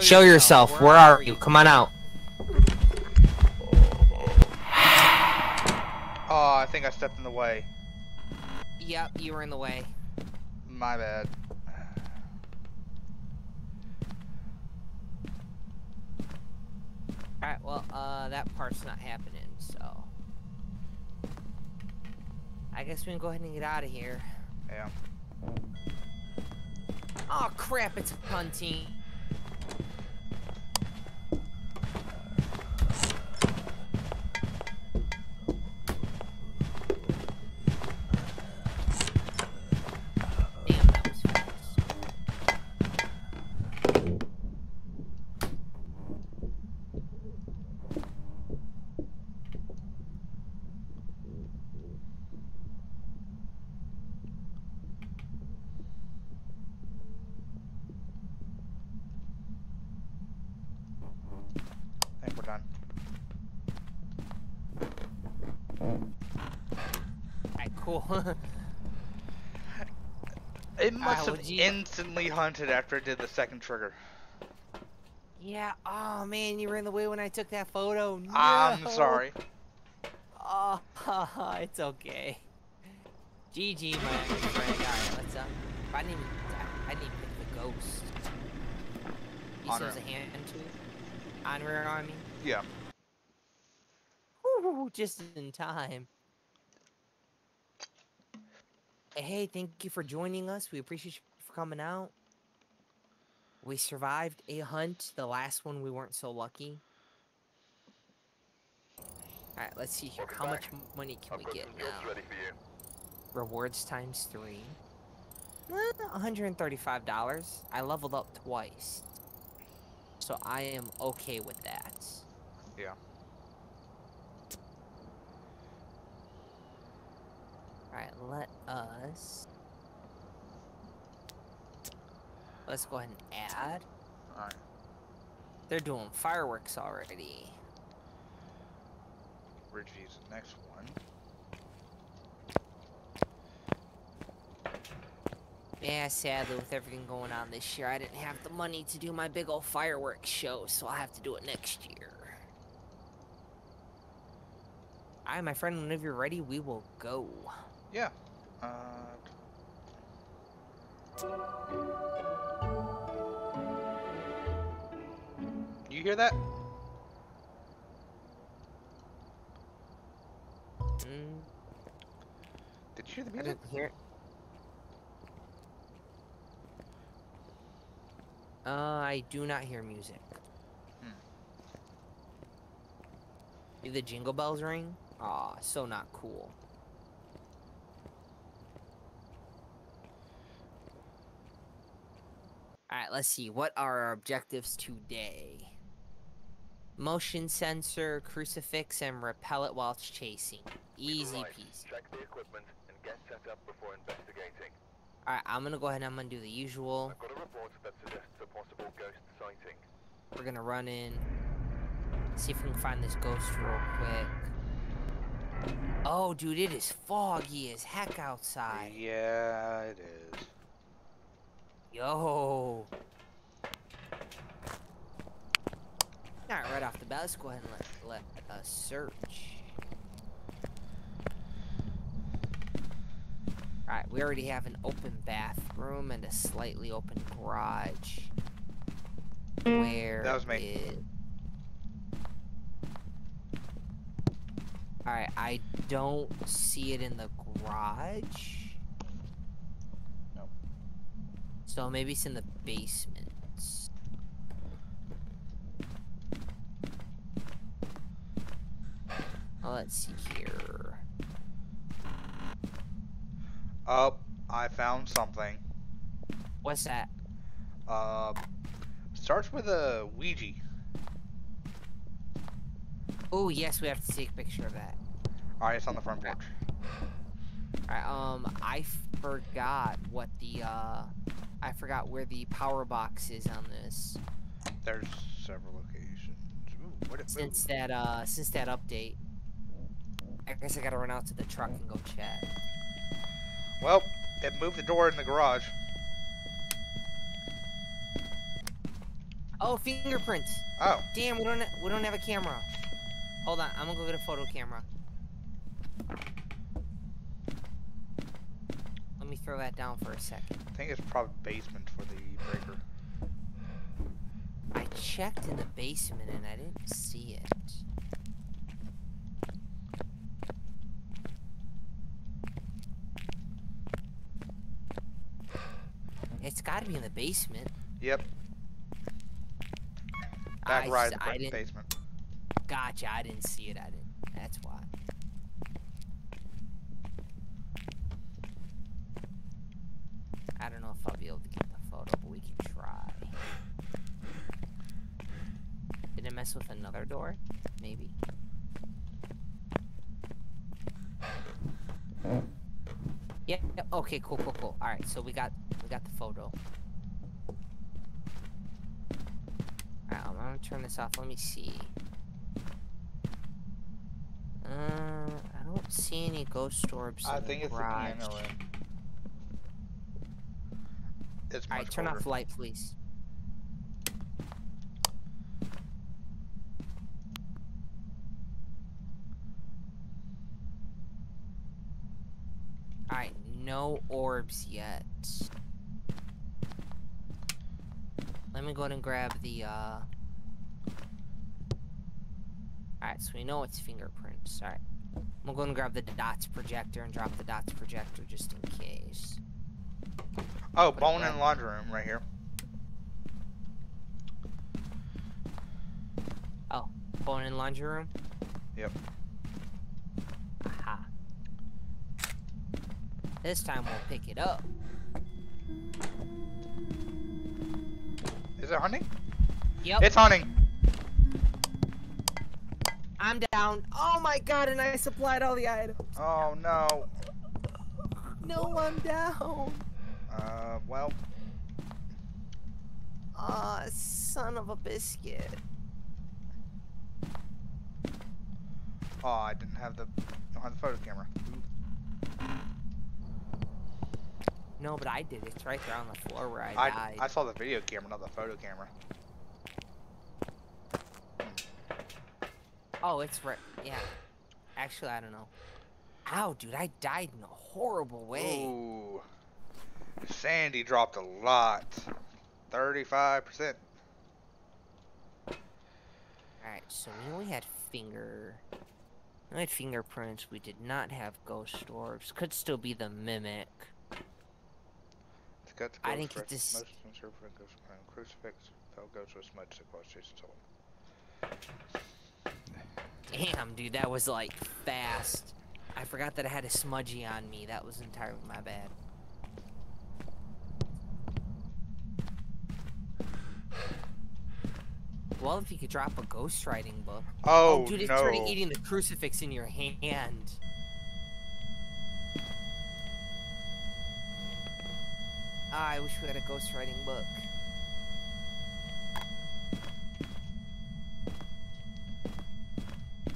Show yourself. Where are you? Come on out. Oh, I think I stepped in the way. Yep, you were in the way. My bad. Alright, well, uh, that part's not happening, so. I guess we can go ahead and get out of here. Yeah. Oh crap, it's hunting. Instantly hunted after it did the second trigger. yeah, oh man, you were in the way when I took that photo. I'm No. sorry. Oh, it's okay. GG, my friend. Alright, let's, um, I didn't even, I didn't even pick the ghost. He Honor a hand to it. Honor army. Yeah. Woo, just in time. Hey, thank you for joining us. We appreciate you coming out. We survived a hunt. The last one, we weren't so lucky. Alright, let's see here. Welcome How back. much money can we get now? ready for you. Rewards times three. Eh, $135. I leveled up twice. So I am okay with that. Yeah. Alright, let us. Let's go ahead and add. Alright. They're doing fireworks already. Ridgeviews the next one. Yeah, sadly, with everything going on this year, I didn't have the money to do my big old fireworks show, so I'll have to do it next year. Alright, my friend, whenever you're ready, we will go. Yeah. Uh, you hear that? Mm, Did you hear the I music? didn't hear it. Uh, I do not hear music. Hmm. Did the jingle bells ring? Aw, so not cool. Alright, let's see. What are our objectives today? Motion sensor, crucifix, and repel it while it's chasing. Easy Right. peasy. Check the equipment and get set up before investigating. Alright, I'm gonna go ahead and I'm gonna do the usual. I've got a report that suggests a possible ghost sighting. We're gonna run in, see if we can find this ghost real quick. Oh, dude, it is foggy as heck outside. Yeah, it is. Yo. Alright, right off the bat, let's go ahead and let, let us search. Alright, we already have an open bathroom and a slightly open garage. Where That was me. is- Alright, I don't see it in the garage. Nope. So maybe it's in the basement. Oh, let's see here. Oh, I found something. What's that? Uh, starts with a Ouija. Oh, yes, we have to take a picture of that. Alright, it's on the front porch. Alright, um, I forgot what the, uh, I forgot where the power box is on this. There's several locations. Ooh, what Since that, uh, since that update. I guess I gotta run out to the truck and go check. Well, it moved the door in the garage. Oh, fingerprints! Oh, Damn, we don't, we don't have a camera. Hold on, I'm gonna go get a photo camera. Let me throw that down for a second. I think it's probably basement for the breaker. I checked in the basement and I didn't see it. It's gotta be in the basement. Yep, back I, right I the basement. Gotcha, I didn't see it. I didn't. That's why. I don't know if I'll be able to get the photo, but we can try. Did it mess with another door? Maybe. Yeah, yeah, okay, cool, cool, cool. Alright, so we got we got the photo. Alright, I'm gonna turn this off. Let me see. Uh, I don't see any ghost orbs I in think the it's the garage. piano room. It's much Alright, turn colder. off the light, please. Alright, no orbs yet. Let me go ahead and grab the, uh... Alright, so we know it's fingerprints. Alright. I'm gonna go ahead and grab the dots projector and drop the dots projector just in case. Oh, bone and laundry room right here. Oh, bone and laundry room? Yep. Aha. This time we'll pick it up. Is it hunting? Yep. It's hunting. I'm down. Oh my god, and I supplied all the items. Oh no. No, I'm down. Uh, well, Ah, son of a biscuit. oh, I didn't have the, don't have the photo camera. No, but I did. It's right there on the floor where I, I, died. I saw the video camera, not the photo camera. Oh, it's right. Yeah. Actually, I don't know. Ow, dude, I died in a horrible way. Ooh. Sandy dropped a lot. 35%. Alright, so we only had finger. We had fingerprints. We did not have ghost orbs. Could still be the mimic. It's got the I didn't get this- Most conservative ghost crown. Crucifix. Fell ghost with smudge that caused Jason Sullivan. Damn, dude, that was like fast. I forgot that I had a smudgy on me. That was entirely my bad. Well, if you could drop a ghostwriting book. Oh, dude, it's no. already eating the crucifix in your hand. Ah, I wish we had a ghostwriting book.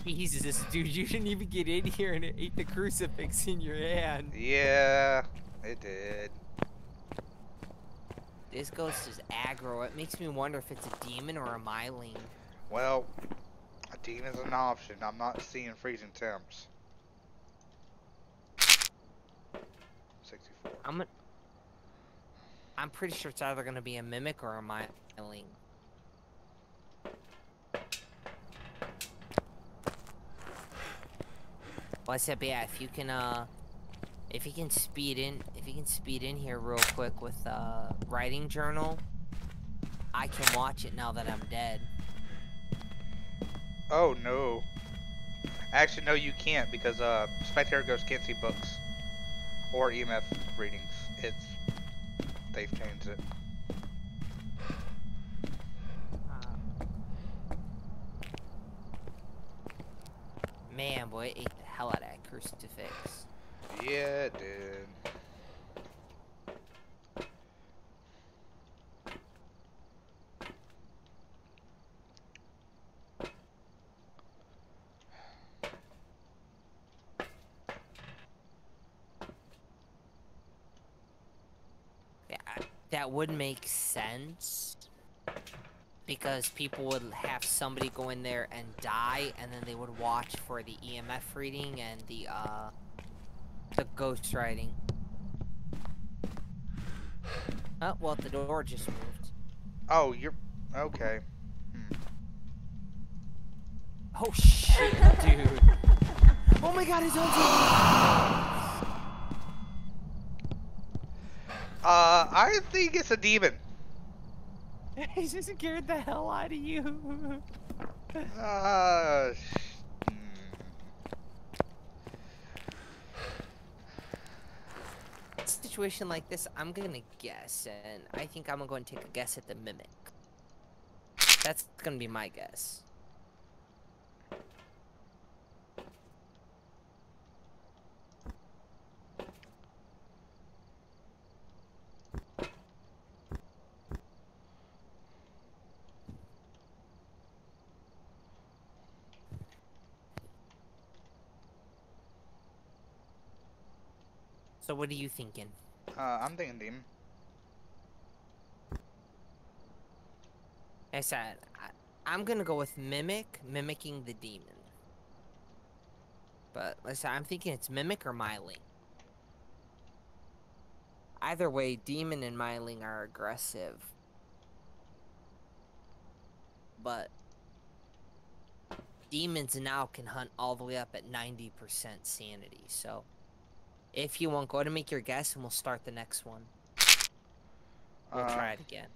Jesus, dude, you didn't even get in here and it ate the crucifix in your hand. Yeah, it did. This ghost is aggro. It makes me wonder if it's a demon or a myling. Well, a demon's an option. I'm not seeing freezing temps. 64. I'm a, I'm pretty sure it's either gonna be a mimic or a myling. What's up? Yeah, if you can, uh, if you can speed in, if you can speed in here real quick with uh, writing journal, I can watch it now that I'm dead. Oh no. Actually, no, you can't because uh, spectator ghosts can't see books or EMF readings. It's they've changed it. Man, boy, it ate the hell out of that crucifix. Yeah, it did. Yeah, that would make sense because people would have somebody go in there and die, and then they would watch for the EMF reading and the uh the ghost writing. Oh well, the door just moved. Oh, you're okay. Hmm. Oh shit, dude! Oh my god, it's on Uh, I think it's a demon. He just scared the hell out of you. Uh, sh- hmm. Situation like this, I'm gonna guess, and I think I'm gonna go and take a guess at the mimic. That's gonna be my guess. So what are you thinking? uh, I'm thinking demon. I said I, I'm gonna go with mimic, mimicking the demon. But said, I'm thinking it's mimic or myling. Either way, demon and myling are aggressive. But demons now can hunt all the way up at 90% sanity. So if you want, go ahead and make your guess, and we'll start the next one. We'll Uh, try it again.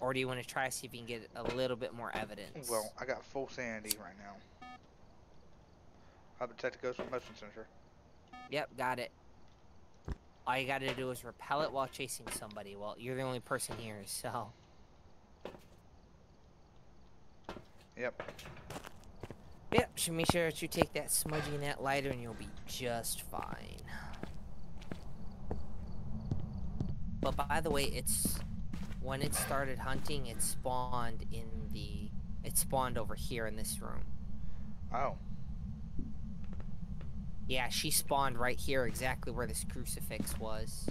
Or do you want to try to see if you can get a little bit more evidence? Well, I got full sanity right now. I'll detect a ghost with motion sensor. Yep, got it. all you gotta do is repel it while chasing somebody. Well, you're the only person here, so. Yep. Yep, should make sure that you take that smudgy net lighter and you'll be just fine. But by the way, it's when it started hunting, it spawned in the it spawned over here in this room. Oh. Yeah, she spawned right here exactly where this crucifix was.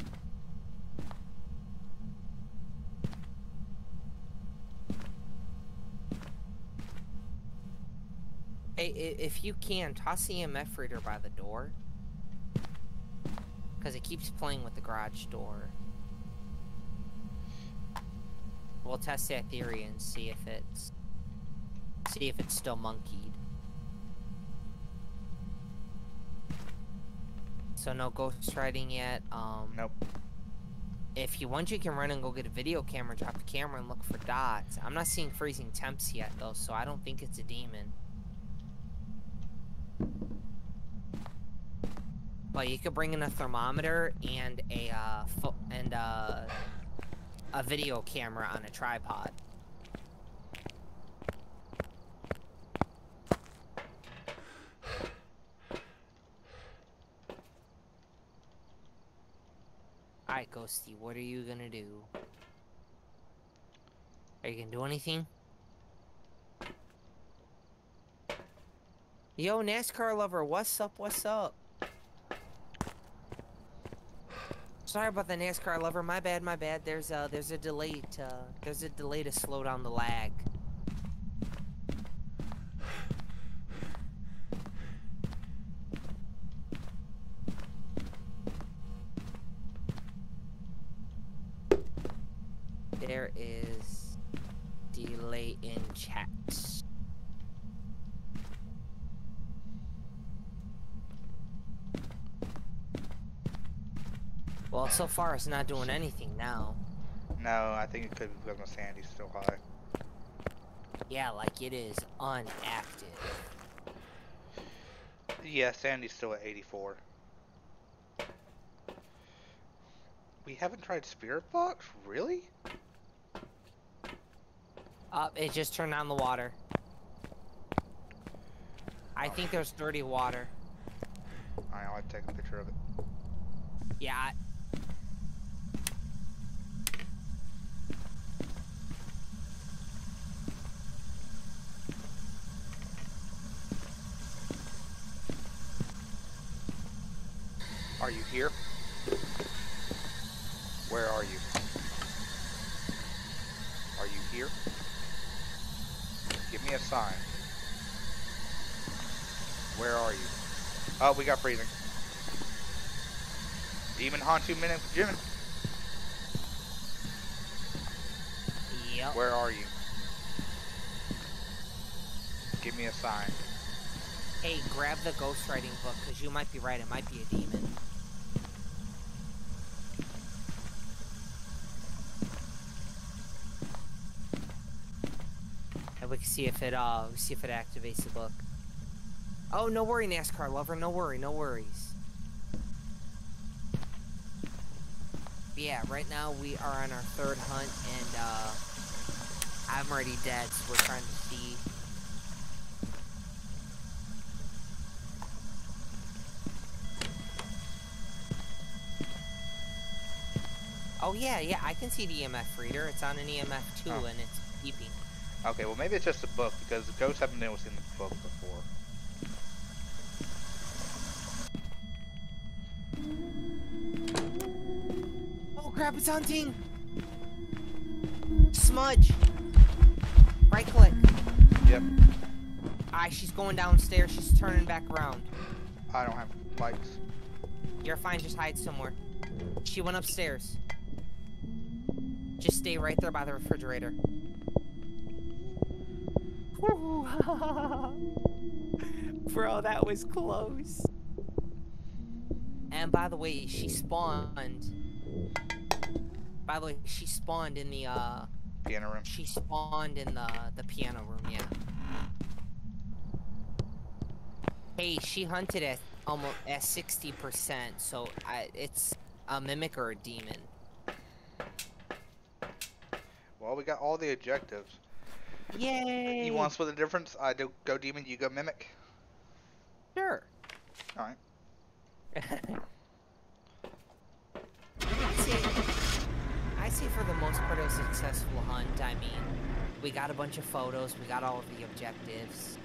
Hey, if you can, toss the EMF reader by the door. Because it keeps playing with the garage door. We'll test that theory and see if it's... See if it's still monkeyed. So no ghost riding yet. Um, Nope. If you want, you can run and go get a video camera, drop the camera, and look for dots. I'm not seeing freezing temps yet, though, so I don't think it's a demon. But you could bring in a thermometer and a uh, and uh, a video camera on a tripod. Alright, Ghosty, what are you gonna do? Are you gonna do anything? Yo, NASCAR lover, what's up, what's up? Sorry about the NASCAR lover, my bad, my bad. There's a, there's a delay to, uh, there's a delay to slow down the lag. There is delay in chat. Well, so far it's not doing anything now. No, I think it could be because my Sandy's still high. Yeah, like it is unactive. Yeah, Sandy's still at 84. We haven't tried Spirit Box? Really? Uh, it just turned on the water. I think there's dirty water. Alright, I'll take a picture of it. Yeah. I- Are you here? Where are you? Are you here? Give me a sign. Where are you? Oh, we got breathing. Demon Hantu Minute with Jimin. Yep. Where are you? Give me a sign. Hey, grab the ghostwriting book, because you might be right, it might be a demon. And we can see if it uh see if it activates the book. Oh no worry, NASCAR lover, no worry, no worries. Yeah, right now we are on our third hunt and uh I'm already dead, so we're trying to see Oh yeah, yeah, I can see the EMF reader. It's on an EMF too, Oh. and it's beeping. Okay, well maybe it's just a book because the ghosts haven't been able to see the book before. Oh crap, it's hunting! Smudge! Right click. Yep. Alright, she's going downstairs. She's turning back around. I don't have lights. You're fine, just hide somewhere. She went upstairs. Just stay right there by the refrigerator. Woo. Bro, that was close. And by the way, she spawned. By the way, she spawned in the uh Piano room. she spawned in the the piano room, yeah. Hey, she hunted at almost at sixty percent, so I it's A mimic or a demon? Well, we got all the objectives. Yay! You want to split the difference? I do go demon, you go mimic. Sure. All right. I say, I say for the most part a successful hunt. I mean, we got a bunch of photos, we got all of the objectives.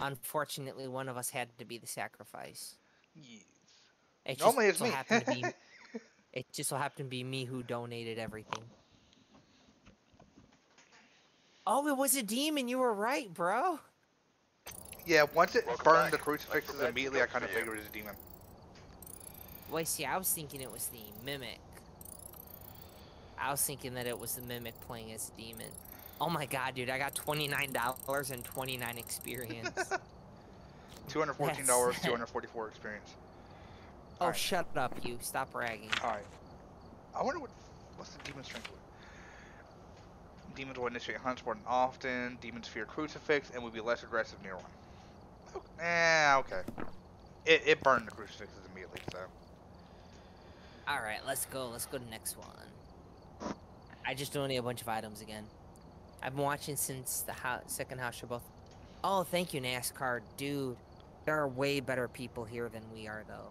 Unfortunately, one of us had to be the sacrifice. Yes. It just Normally it's so me. happened to be it just so happened to be me who donated everything. Oh, it was a demon. You were right, bro. yeah, once it Welcome burned back. the crucifixes prepare immediately, I kind of figured it was a demon. Wait, see, I was thinking it was the mimic. I was thinking that it was the mimic playing as a demon. Oh my god, dude, I got $29 and 29 experience. Two hundred fourteen dollars, two hundred forty-four experience. oh, Alright. shut up, you. Stop bragging. All right. I wonder what what's the demon strength. with? Demons will initiate hunts more than often. Demons fear crucifix and will be less aggressive near one. Eh, okay. It, it burned the crucifixes immediately, so. Alright, let's go. Let's go to the next one. I just donated a bunch of items again. I've been watching since the second house show both. Oh, thank you, NASCAR. Dude, there are way better people here than we are, though.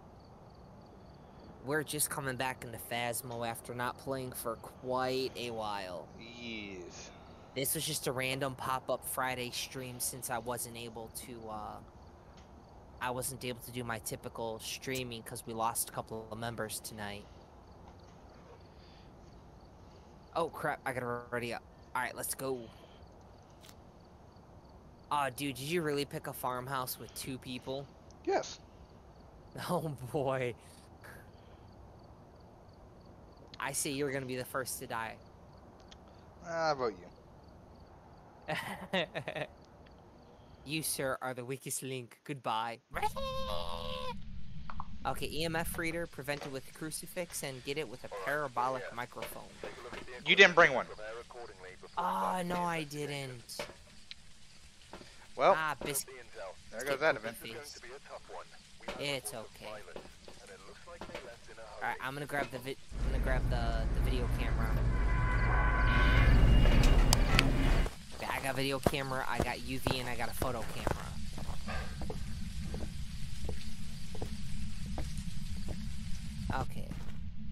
We're just coming back into Phasmo after not playing for quite a while. Yes. This was just a random pop-up Friday stream since I wasn't able to, uh... I wasn't able to do my typical streaming because we lost a couple of members tonight. Oh crap, I gotta ready up. Alright, let's go. Aw, dude, did you really pick a farmhouse with two people? Yes. Oh boy. I say you're gonna be the first to die. I vote you. you, sir, are the weakest link. Goodbye. Okay, EMF reader, prevent it with crucifix, and get it with a parabolic microphone. Take a look at the You didn't bring one. Prepare accordingly before Ah, starting no, I didn't. Well, ah, bis- the there goes that event. the This is going face. to be a tough one. We have It's okay. Alright, I'm gonna grab the vi- I'm gonna grab the, the video camera. Okay, I got video camera, I got UV, and I got a photo camera. Okay.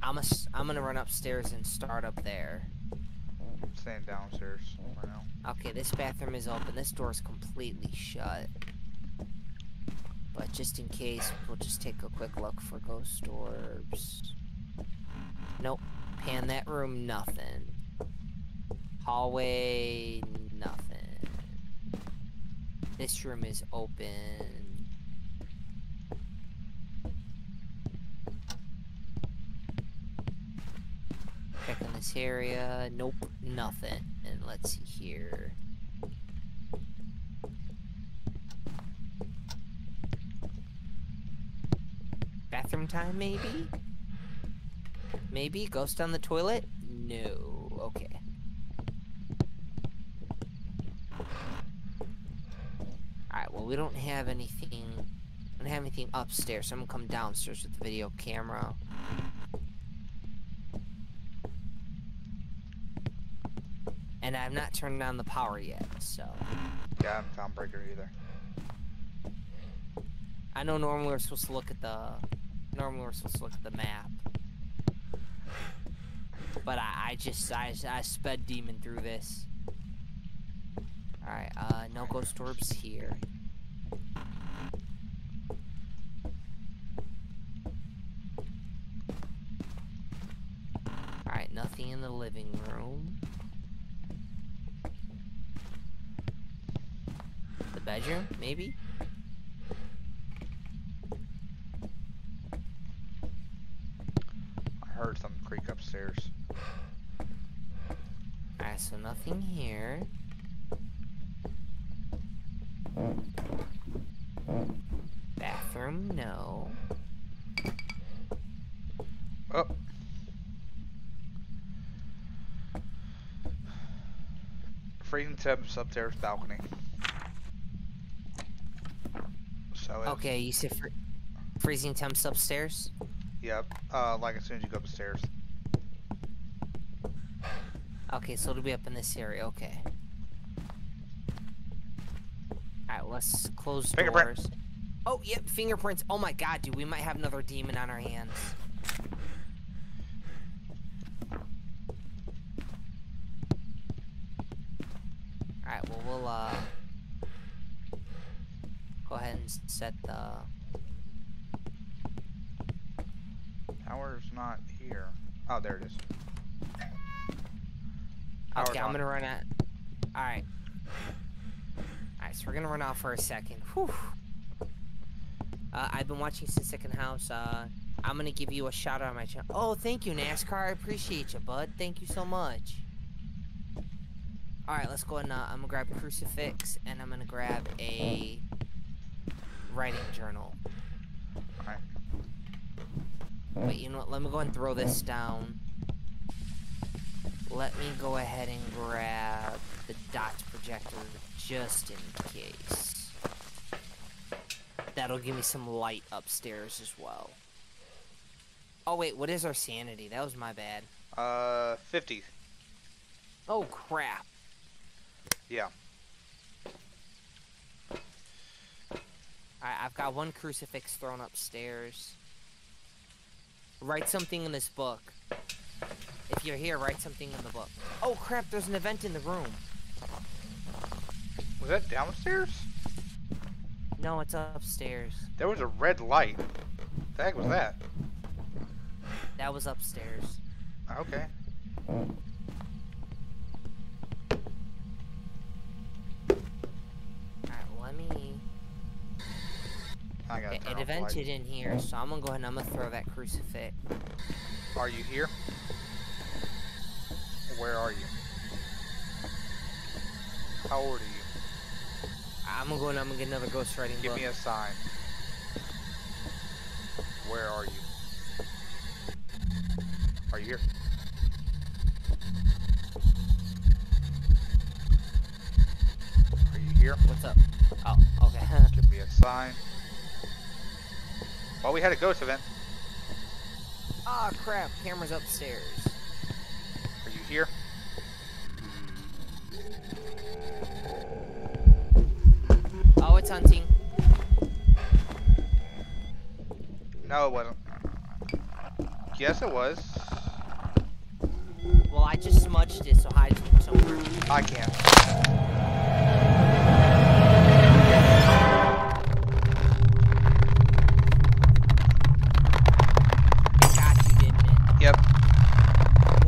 I'm a, I'm gonna run upstairs and start up there. I'm staying downstairs for now. Okay, this bathroom is open. This door is completely shut. But just in case, we'll just take a quick look for ghost orbs. Nope. Pan that room, nothing. Hallway, nothing. This room is open. Check in this area. Nope, nothing. And let's see here. Bathroom time, maybe? Maybe? Ghost on the toilet? No. Okay. Alright, well, we don't have anything. I don't have anything upstairs, so I'm gonna come downstairs with the video camera. And I've not turned on the power yet, so. Yeah, I'm Tom Breaker either. I know normally we're supposed to look at the normally we're supposed to look at the map. But I, I just I, I sped demon through this. Alright, uh no ghost orbs here. Alright, nothing in the living room. The bedroom, maybe? Heard something creak upstairs. Alright, so nothing here. Bathroom, no. Oh. Freezing temps upstairs balcony. So Okay, you said fr freezing temps upstairs? Yep. Uh, like as soon as you go upstairs. Okay, so it'll be up in this area. Okay. Alright, let's close Fingerprint. doors. Oh, yep, fingerprints. Oh my god, dude, we might have another demon on our hands. Alright, well, we'll, uh... Go ahead and set the... Tower's not here. Oh, there it is. Power's Okay, I'm on. gonna run out. Alright. Alright, so we're gonna run out for a second. Whew. Uh, I've been watching Sin Second House. Uh, I'm gonna give you a shout out on my channel. Oh, thank you, NASCAR. I appreciate you, bud. Thank you so much. Alright, let's go and uh, I'm gonna grab a crucifix and I'm gonna grab a writing journal. Wait, you know what? Let me go and throw this down. Let me go ahead and grab the dot projector just in case. That'll give me some light upstairs as well. Oh wait, what is our sanity? That was my bad. Uh, 50. Oh crap. Yeah. Alright, I've got one crucifix thrown upstairs. Write something in this book. If you're here, write something in the book. Oh crap, there's an event in the room. Was that downstairs? No, it's upstairs. There was a red light. The heck was that? That was upstairs. Okay. Alright, let me. I gotta It, turn it off the light. evented in here, so I'm gonna go ahead and I'm gonna throw that crucifix. Are you here? Where are you? How old are you? I'm gonna go and I'm gonna get another ghostwriting Give book. me a sign. Where are you? Are you here? Are you here? What's up? Oh, okay. Give me a sign. Well, we had a ghost event. Ah, crap. Camera's upstairs. Are you here? Oh, it's hunting. No, it wasn't. Yes, it was. Well, I just smudged it, so hide somewhere. I can't.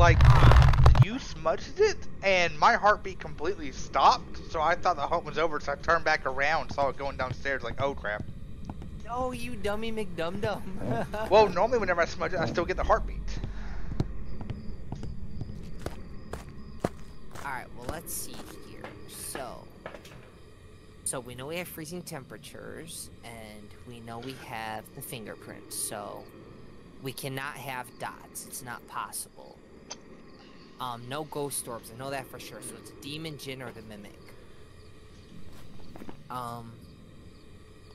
Like, you smudged it, and my heartbeat completely stopped, so I thought the hunt was over, so I turned back around, saw it going downstairs, like, oh crap. Oh, you dummy McDumdum. Well, normally whenever I smudge it, I still get the heartbeat. Alright, well, let's see here. So. So, we know we have freezing temperatures, and we know we have the fingerprints, so. We cannot have dots. It's not possible. Um, no ghost orbs. I know that for sure. So it's demon, jinn, or the mimic. Um,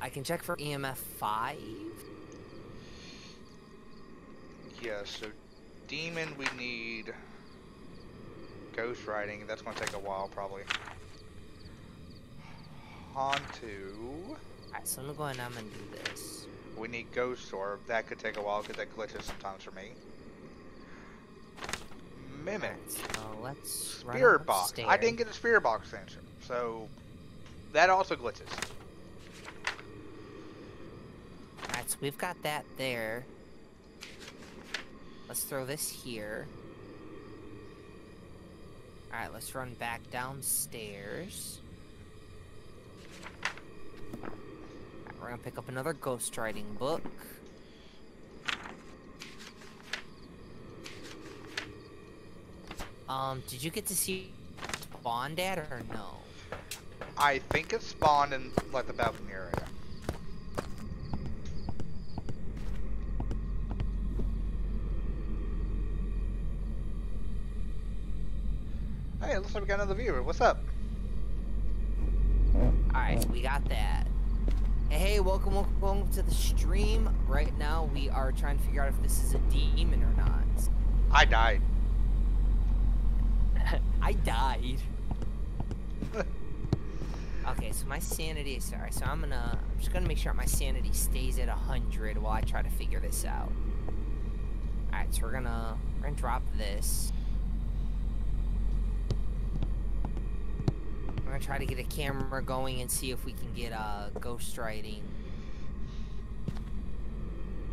I can check for EMF five. Yeah, so demon we need ghost riding. That's gonna take a while probably. Hantu. Alright, so I'm gonna go ahead and I'm gonna do this. We need ghost orb. That could take a while because that glitches sometimes for me. Mimic. So uh, let's Spirit box. I didn't get a spirit box answer, so that also glitches. Alright, so we've got that there. Let's throw this here. Alright, let's run back downstairs. Alright, we're gonna pick up another ghostwriting book. Um, did you get to see Spawn Dad or no? I think it spawned in like the balcony area. Hey, it looks like we got another viewer. What's up? Alright, we got that. Hey, welcome, welcome, welcome to the stream. Right now, we are trying to figure out if this is a demon or not. I died. I died. okay, so my sanity is sorry. So I'm gonna, I'm just gonna make sure my sanity stays at hundred while I try to figure this out. All right, so we're gonna, we're gonna drop this. We're gonna try to get a camera going and see if we can get uh ghost writing.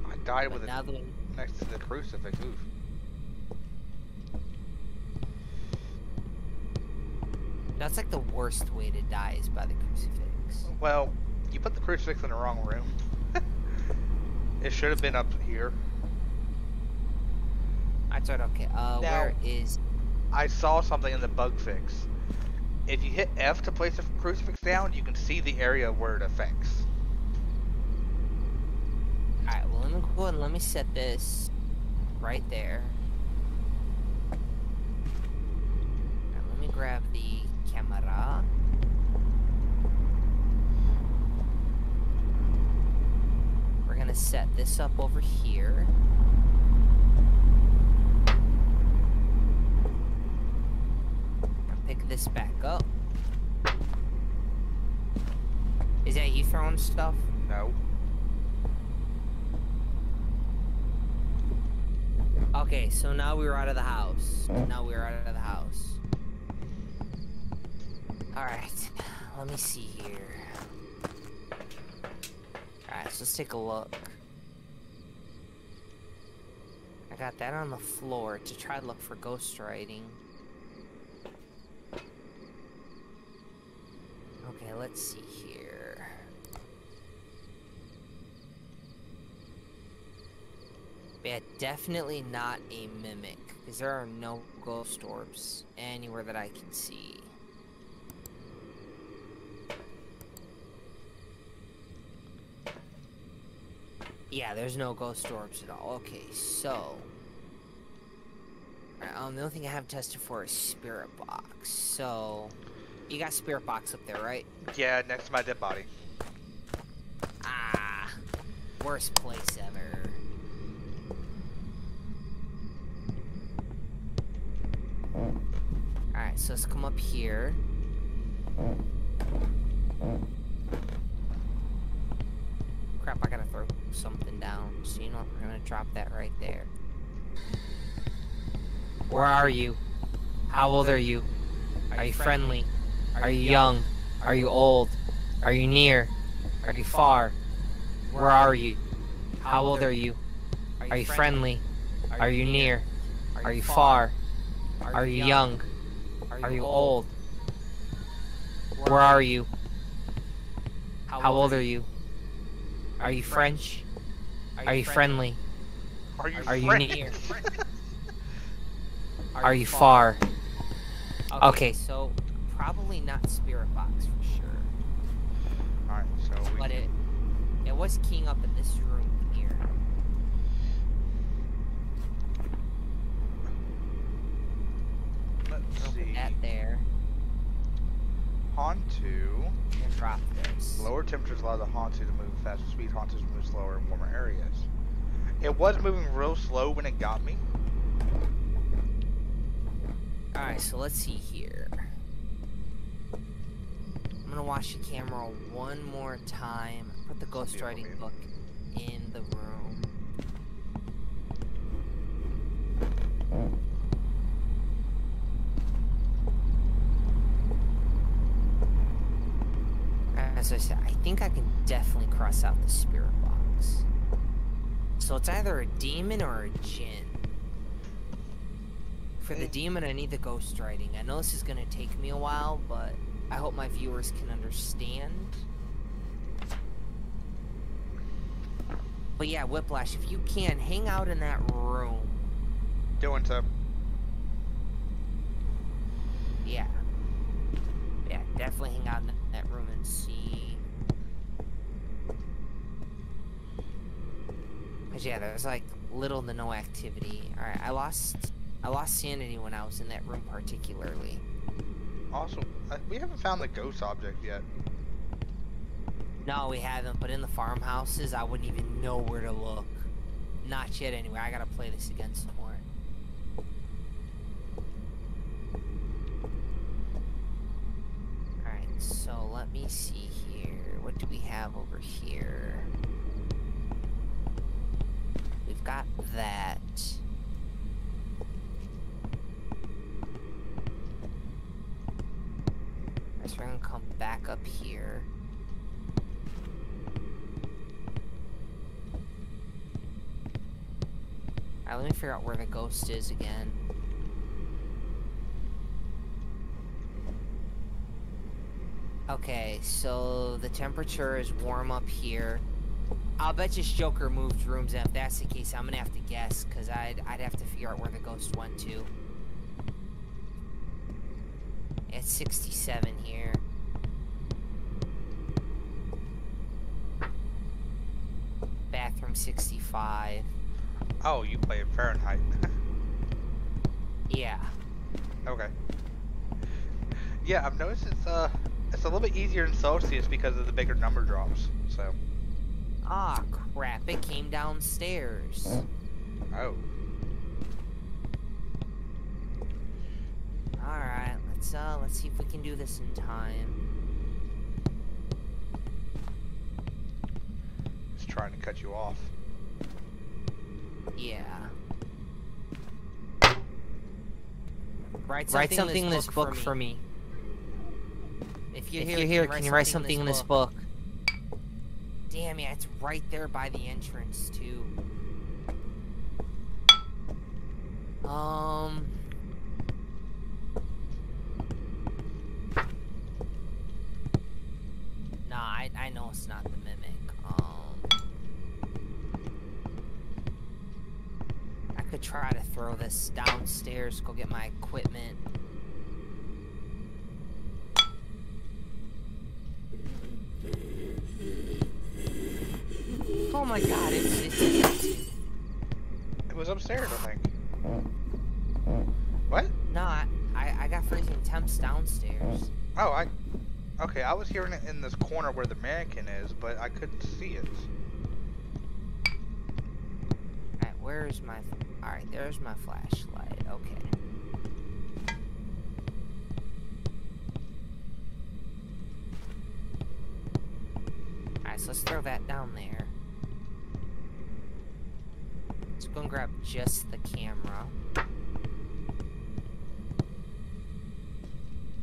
I died with it Another next to the crucifix. Oof. That's like the worst way to die is by the crucifix. Well, you put the crucifix in the wrong room. it should have been up here. I right. Okay. Uh, Now- where is? I saw something in the bug fix. If you hit F to place the crucifix down, you can see the area where it affects. All right. Well, let me go and let me set this right there. Alright, let me grab the camera. We're gonna set this up over here. Pick this back up. Is that you throwing stuff? No. Okay, so now we're out of the house. Now we are out of the house. Alright, let me see here. Alright, so let's take a look. I got that on the floor to try to look for ghost writing. Okay, let's see here. Yeah, definitely not a mimic, because there are no ghost orbs anywhere that I can see. Yeah, there's no ghost orbs at all. Okay, so... Um, the only thing I have tested for is Spirit Box, so... You got Spirit Box up there, right? Yeah, next to my dead body. Ah, worst place ever. Alright, so let's come up here. Crap, I gotta throw something down. So you know what, we're gonna drop that right there. Where are you? How old are you? Are you friendly? Are you young? Are you old? Are you near? Are you far? Where are you? How old are you? Are you friendly? Are you near? Are you far? Are you young? Are you old? Where are you? How old are you? Are you French? Are you friendly? Are you Are you near? Are you far? Okay, so probably not Spirit Box for sure. Alright, so we But it it was keying up in this room here. let's I'll see. that there Hantu. and drop this. Lower temperatures allow the Hantu to move faster speed. Hantus move slower in warmer areas. It was moving real slow when it got me. Alright, so let's see here. I'm gonna watch the camera one more time. Put the ghostwriting Beautiful, book in the room. Mm. As I said, I think I can definitely cross out the spirit box. So it's either a demon or a jinn. For the demon, I need the ghost writing. I know this is gonna take me a while, but I hope my viewers can understand. But yeah, Whiplash, if you can, hang out in that room. Doing so. Yeah. Yeah, definitely hang out in and see. Cause yeah, there's like little to no activity. Alright, I lost I lost sanity when I was in that room particularly. Also, uh, we haven't found the ghost object yet. No, we haven't, but in the farmhouses, I wouldn't even know where to look. Not yet, anyway. I gotta play this again some more. Alright, so let me see here. What do we have over here? We've got that. Alright, so we're gonna come back up here. Alright, let me figure out where the ghost is again. Okay, so the temperature is warm up here. I'll bet this Joker moved rooms, and if that's the case, I'm gonna have to guess, because I'd, I'd have to figure out where the ghost went to. It's 67 here. Bathroom 65. Oh, you play in Fahrenheit. Yeah. okay. Yeah, I've noticed it's uh it's a little bit easier in Celsius because of the bigger number drops. So. Ah, crap, it came downstairs. Oh. Alright, let's uh let's see if we can do this in time. It's trying to cut you off. Yeah. Write something, Write something in this book, for me. If you're If here, you're here, can you write something in this book? Damn yeah, it's right there by the entrance too. Um. Nah, I I know it's not the mimic. Um. I could try to throw this downstairs, go get my equipment. Oh my god, it's, it's, it's It was upstairs, I think. What? no, I, I I got freezing temps downstairs. Oh, I. Okay, I was hearing it in this corner where the mannequin is, but I couldn't see it. Alright, where's my... Alright, there's my flashlight. Okay. Alright, so let's throw that down there. Let's go and grab just the camera.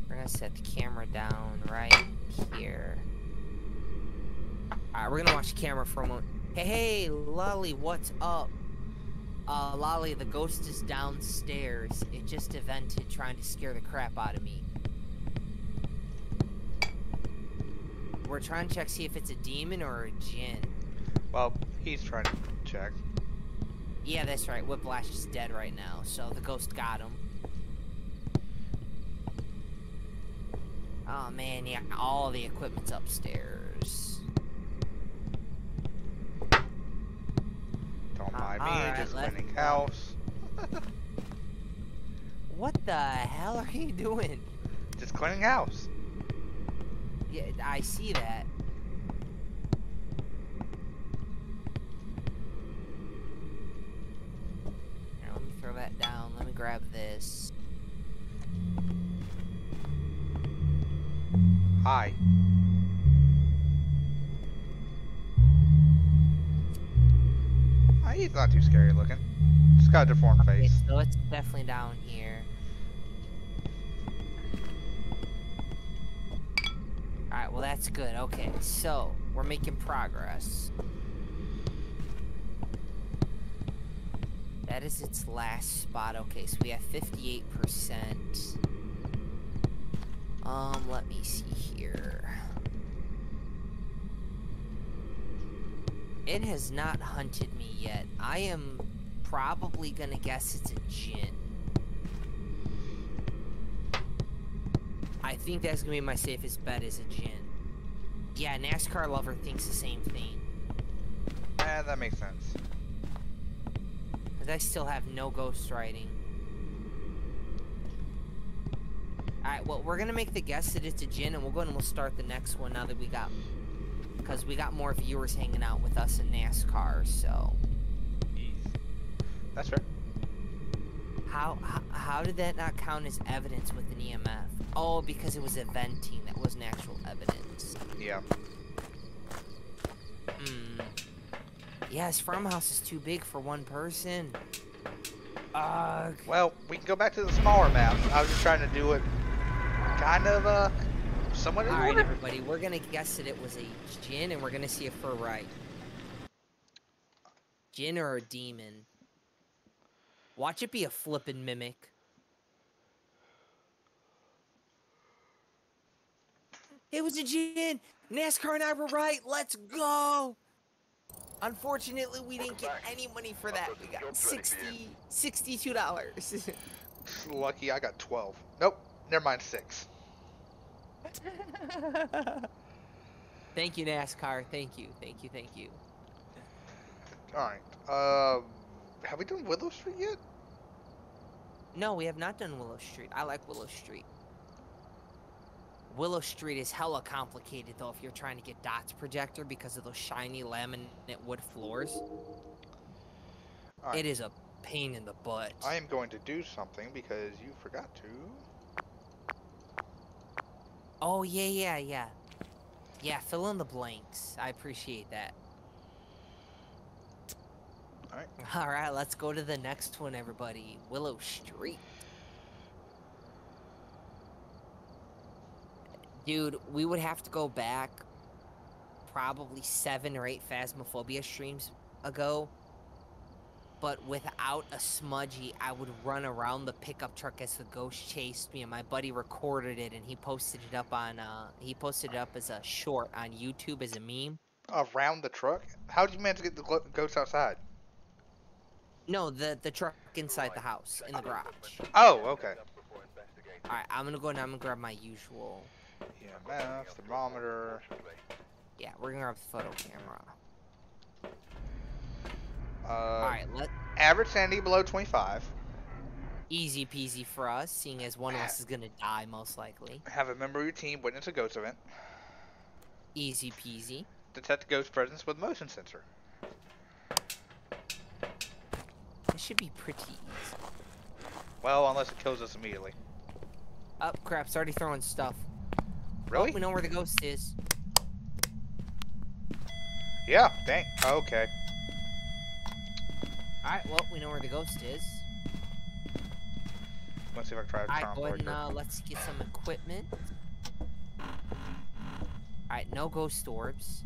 We're gonna set the camera down right here. Alright, we're gonna watch the camera for a moment. Hey, hey, Lolly, what's up? Uh, Lolly, the ghost is downstairs. It just evented trying to scare the crap out of me. We're trying to check see if it's a demon or a djinn. Well, he's trying to check. Yeah, that's right. Whiplash is dead right now, so the ghost got him. Oh man, yeah, all the equipment's upstairs. Uh, me, alright, just cleaning go. house. What the hell are you doing? Just cleaning house. Yeah, I see that. Here, let me throw that down. Let me grab this. Hi. He's not too scary looking. Just got a deformed Okay, face. so it's definitely down here. Alright, well that's good. Okay, so we're making progress. That is its last spot. Okay, so we have 58%. Um, let me see here. It has not hunted me yet. I am probably gonna guess it's a Djinn. I think that's gonna be my safest bet is a Djinn. Yeah, NASCAR lover thinks the same thing. Eh, that makes sense. Because I still have no ghost riding. Alright, well, we're gonna make the guess that it's a Djinn, and we'll go and we'll start the next one now that we got because we got more viewers hanging out with us in NASCAR. So That's fair. how how, how did that not count as evidence with an EMF? Oh, because it was eventing. That wasn't actual evidence. Yeah. Hmm. Yeah, his farmhouse is too big for one person. Ugh. Well, we can go back to the smaller map. I was just trying to do it kind of, uh, somewhat in All right, everybody, we're gonna guess that it was a djinn, and we're gonna see if we're right. Djinn or a demon? Watch it be a flippin' mimic. It was a djinn. NASCAR and I were right. Let's go. Unfortunately, we didn't get any money for that. We got 60 $62. Lucky I got 12. Nope. Never mind, 6. Thank you, NASCAR. Thank you. Thank you. Thank you. Alright. Um, have we done Willow Street yet? No, we have not done Willow Street. I like Willow Street. Willow Street is hella complicated though if you're trying to get dots projector because of those shiny laminate wood floors. Alright. It is a pain in the butt. I am going to do something because you forgot to. Oh yeah, yeah, yeah. Yeah, fill in the blanks. I appreciate that. Alright. Alright, let's go to the next one, everybody. Willow Street. Dude, we would have to go back probably seven or eight Phasmophobia streams ago. But without a smudgy, I would run around the pickup truck as the ghost chased me, and my buddy recorded it, and he posted it up on, uh, he posted it up as a short on YouTube as a meme. Around the truck? How did you manage to get the ghosts outside? No, the the truck inside the house in the garage. Oh, okay. All right, I'm gonna go and I'm gonna grab my usual. EMF, thermometer. Yeah, we're gonna grab the photo camera. Uh, All right, let Average sanity below 25. easy peasy for us, seeing as one of us is gonna die most likely. Have a member of your team witness a ghost event. Easy peasy. Detect ghost presence with motion sensor. This should be pretty easy. Well, unless it kills us immediately. Up, oh, crap! It's already throwing stuff. Oh, Really? we know where the ghost is. Yeah. Dang. Okay. All right, well, we know where the ghost is. Let's see if I can try to All turn right, on go ahead and uh, let's get some equipment. All right, no ghost orbs.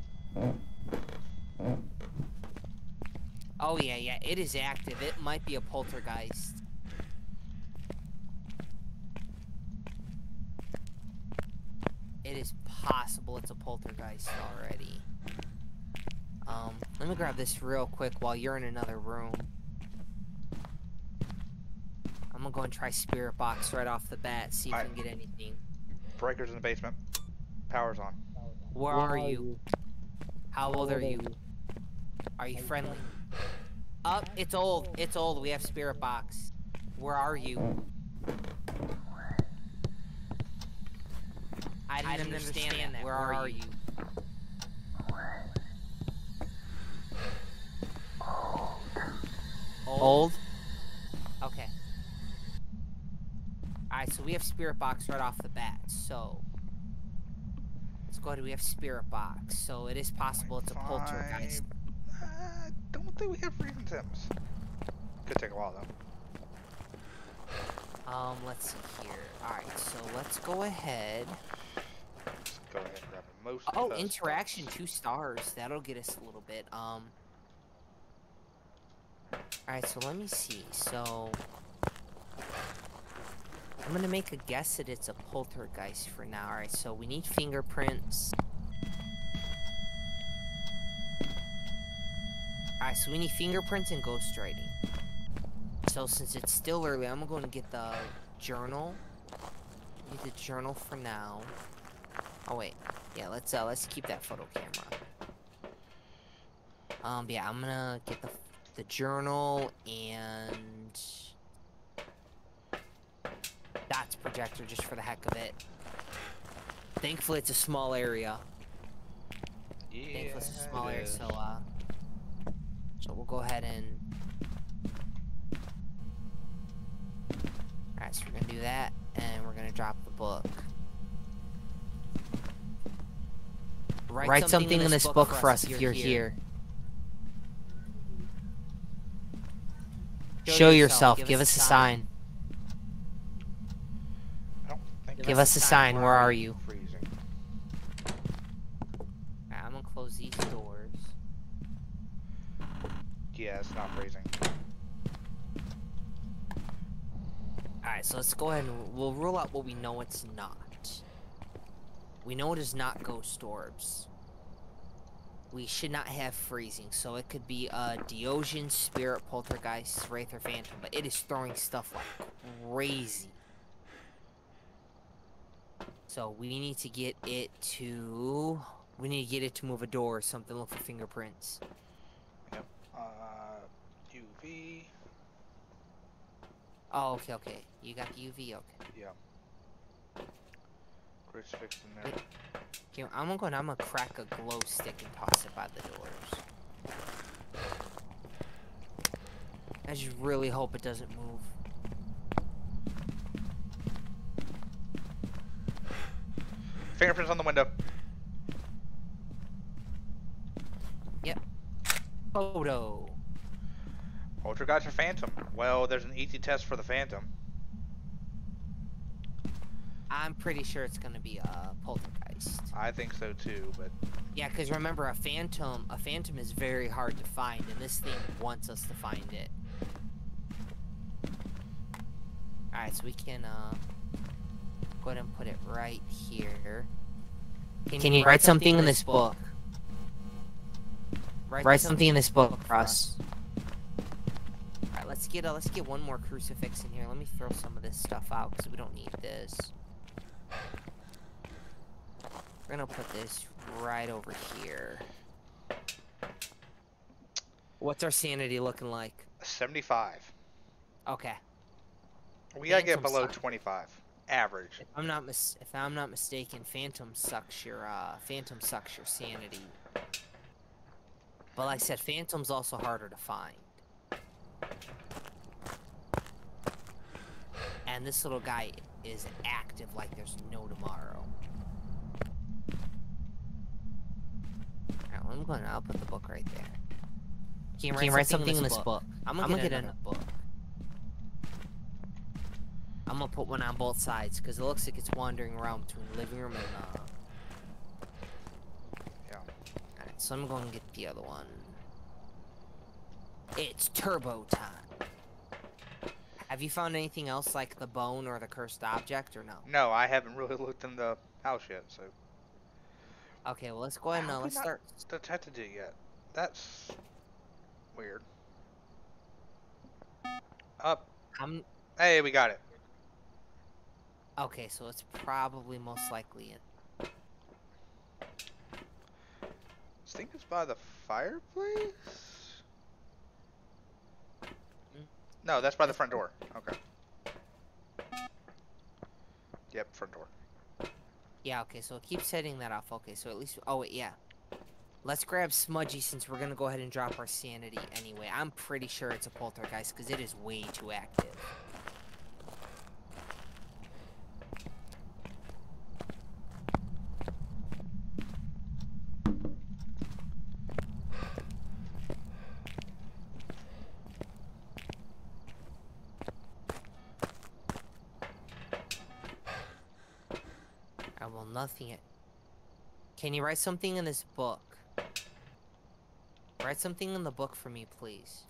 Oh yeah, yeah, it is active. It might be a poltergeist. It is possible it's a poltergeist already. Um, let me grab this real quick while you're in another room. I'm gonna go and try Spirit Box right off the bat, see if we Alright. can get anything. Breaker's in the basement. Power's on. Where are you? How old are you? Are you friendly? Up, it's old. It's old. We have Spirit Box. Where are you? I didn't, understand, that. Where, are, you? Old? Okay. Alright, so we have Spirit Box right off the bat, so... Let's go ahead, we have Spirit Box, so it is possible it's a poltergeist. Five. Uh, don't think we have freezing temps. Could take a while though. Um, let's see here. Alright, so let's go ahead. Let's go ahead and grab a most. Oh, of those interaction, spots. two stars. That'll get us a little bit. Um. Alright, so let me see. So. I'm gonna make a guess that it's a poltergeist for now. Alright, so we need fingerprints. Alright, so we need fingerprints and ghost writing. So since it's still early, I'm gonna get the journal. Get the journal for now. Oh wait, yeah. Let's uh, let's keep that photo camera. Um, yeah, I'm gonna get the the journal and dots projector just for the heck of it. Thankfully, it's a small area. Yeah. Thankless is it smaller, is. so uh, so we'll go ahead and. Alright, so we're gonna do that, and we're gonna drop the book. Write, something, in this book for us if you're here. Show yourself. Give us a sign. I don't think Give Give us us a a sign. sign. Where Where are are you? I'm gonna close these doors. Yeah, it's not freezing. Alright, so let's go ahead and we'll rule out what we know it's not. We know it is not ghost orbs. We should not have freezing, so it could be a Deogen, Spirit, Poltergeist, Wraith, or Phantom, but it is throwing stuff like crazy. So we need to get it to... We need to get it to move a door or something, look for fingerprints. Uh, UV. Oh, okay, okay. You got the UV, okay. Yeah. Crucifix in there. Here, I'm gonna go and I'm gonna crack a glow stick and toss it by the doors. I just really hope it doesn't move. Fingerprints on the window. Yep. Photo. Poltergeist or Phantom? Well, there's an easy test for the Phantom. I'm pretty sure it's gonna be a poltergeist. I think so too, but Yeah, because remember, a phantom, a phantom is very hard to find, and this thing wants us to find it. All right, so we can uh, go ahead and put it right here. Can you write something in this book? Write something in this book for us. Alright, let's get a, let's get one more crucifix in here. Let me throw some of this stuff out because we don't need this. We're gonna put this right over here. What's our sanity looking like? 75. Okay. We gotta get below suck. 25. Average. If I'm not mis- if I'm not mistaken, Phantom sucks your uh Phantom sucks your sanity. But like I said, Phantom's also harder to find. And this little guy is active like there's no tomorrow. Alright, I'm going to I'll put the book right there. Can Can you write something in this book? I'm gonna, get, another book. I'm gonna put one on both sides because it looks like it's wandering around between the living room and uh. Yeah. Alright, so I'm going to get the other one. It's turbo time. Have you found anything else like the bone or the cursed object or no? No, I haven't really looked in the house yet, so. Okay, well let's go ahead and uh, let's start. detected it yet. That's weird. Up. I'm Hey, we got it. okay, so it's probably most likely it. This thing is by the fireplace? Mm. No, that's by the front door. Okay. Yep, front door. Yeah, okay, so keep setting that off. Okay, so at least oh wait, yeah. Let's grab Smudgy since we're gonna go ahead and drop our sanity anyway. I'm pretty sure it's a poltergeist because it is way too active. I will nothing. It. Can you write something in this book? Write something in the book for me, please.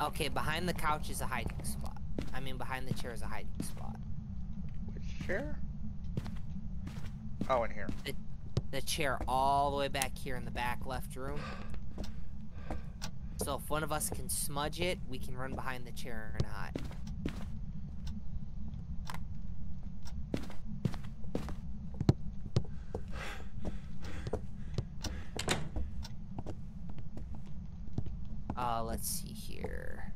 Okay, behind the couch is a hiding spot. I mean, behind the chair is a hiding spot. Which chair? Oh, in here. The chair all the way back here in the back left room. So if one of us can smudge it, we can run behind the chair and hide. Uh, let's see here.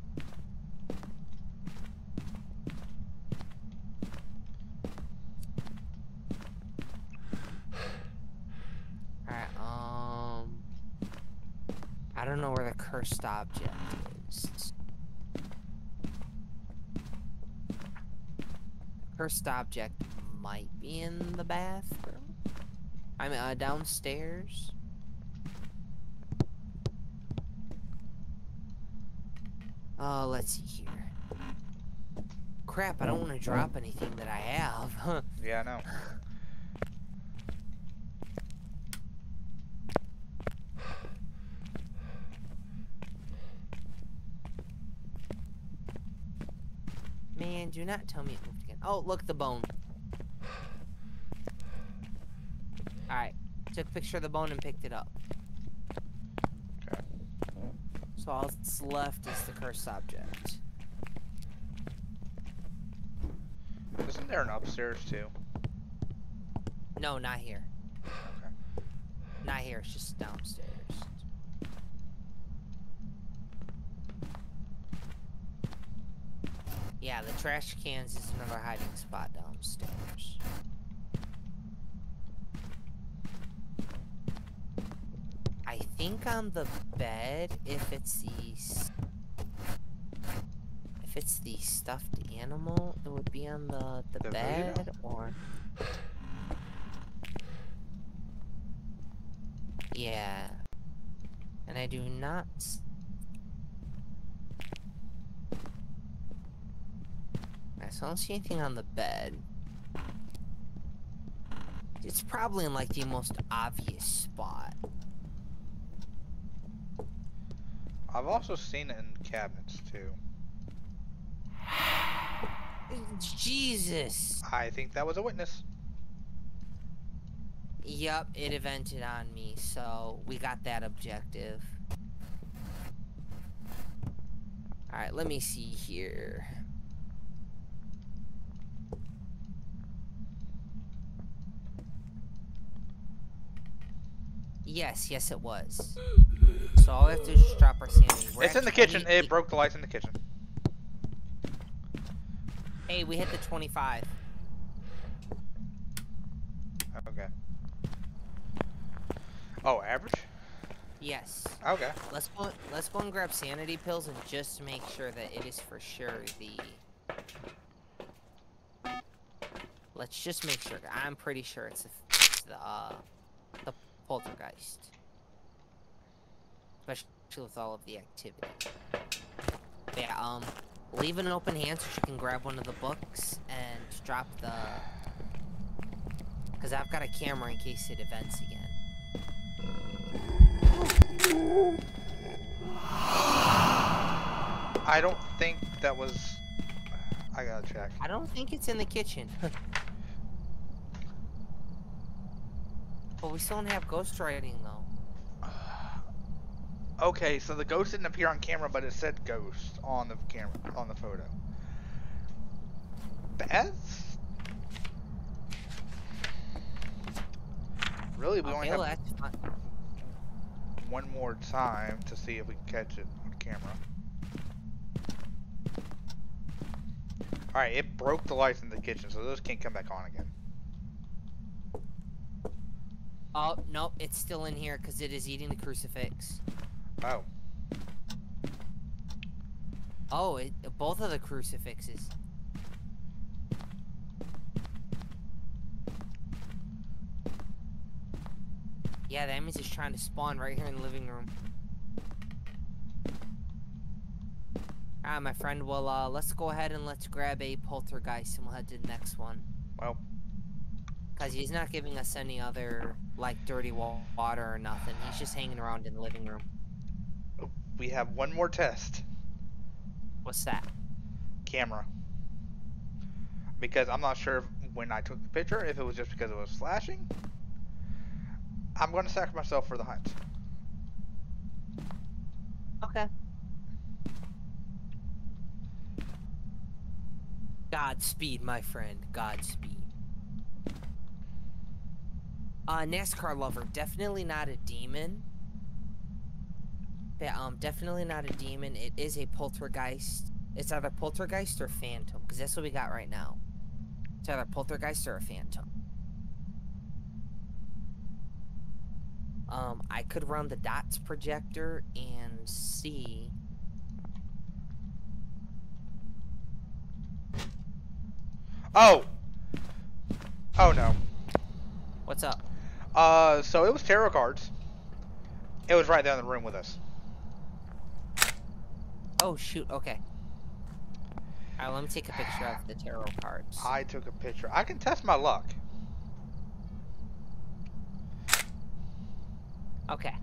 don't the cursed object is. Cursed object might be in the bathroom. I mean, uh, downstairs. Oh, let's see here. Crap, I don't want to drop anything that I have. Yeah, I know. Man, do not tell me it moved again. Oh, look, the bone. Alright. Took a picture of the bone and picked it up. Okay. So all that's left is the cursed object. Isn't there an upstairs too? No, not here. Okay. Not here, it's just downstairs. Yeah, the trash cans is another hiding spot downstairs. I think on the bed, if it's the if it's the stuffed animal, it would be on the the, The voodoo? bed or yeah. And I do not. s- I still don't see anything on the bed. It's probably in like the most obvious spot. I've also seen it in cabinets too. Jesus. I think that was a witness. Yup, it evented on me, so we got that objective. Alright, let me see here. Yes, yes it was. So all we have to do is just drop our sanity. We're it's in the kitchen. we- It broke the lights in the kitchen. Hey, we hit the 25. Okay. Oh, average? Yes. Okay. Let's go. Let's go and grab sanity pills and just make sure that it is for sure the. Let's just make sure. I'm pretty sure it's the, it's the uh, the poltergeist. Especially with all of the activity. But yeah. Um. Leave an open hand so she can grab one of the books and drop the. Cause I've got a camera in case it events again. I don't think that was. I gotta check. I don't think it's in the kitchen. but we still don't have ghost writing though. Okay, so the ghost didn't appear on camera, but it said ghost on the camera on the photo. That's really we only Okay, well, have one more time to see if we can catch it on camera. All right, it broke the lights in the kitchen, so those can't come back on again. Oh no, it's still in here because it is eating the crucifix. Oh, Oh, it, both of the crucifixes. Yeah, that means it's trying to spawn right here in the living room. Alright, my friend, well, uh, let's go ahead and let's grab a poltergeist and we'll head to the next one. well, Because he's not giving us any other, like, dirty wa- water or nothing. He's just hanging around in the living room. Oh, we have one more test. What's that? camera because I'm not sure if, when I took the picture if it was just because it was flashing. I'm going to sacrifice myself for the hunt. Okay. Godspeed, my friend. Godspeed. Uh, NASCAR lover, definitely not a demon. Yeah, um, definitely not a demon. It is a poltergeist. It's either poltergeist or phantom, because that's what we got right now. It's either poltergeist or a phantom. Um, I could run the dots projector and see. Oh. Oh no. What's up? Uh, so it was tarot cards. It was right there in the room with us. Oh shoot. Okay. All right, let me take a picture of the tarot cards. I took a picture. I can test my luck. Okay.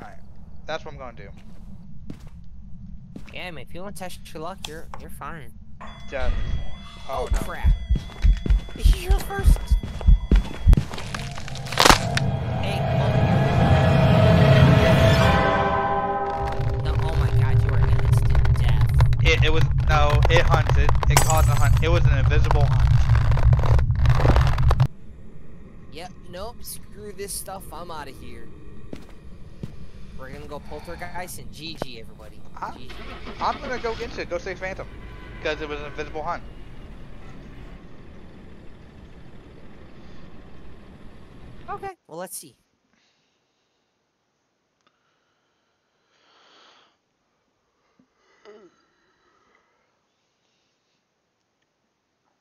Alright. That's what I'm gonna do. Yeah, I mean, if you want to test your luck, you're you're fine. Just. Oh, Oh, no. crap! You're first. Hey, come Oh it, it was no. It hunted. It caused a hunt. It was an invisible hunt. Yep. Nope. Screw this stuff. I'm out of here. We're gonna go poltergeist and GG everybody. GG. I'm gonna go into it. Go save Phantom, because it was an invisible hunt. Okay. Well, let's see.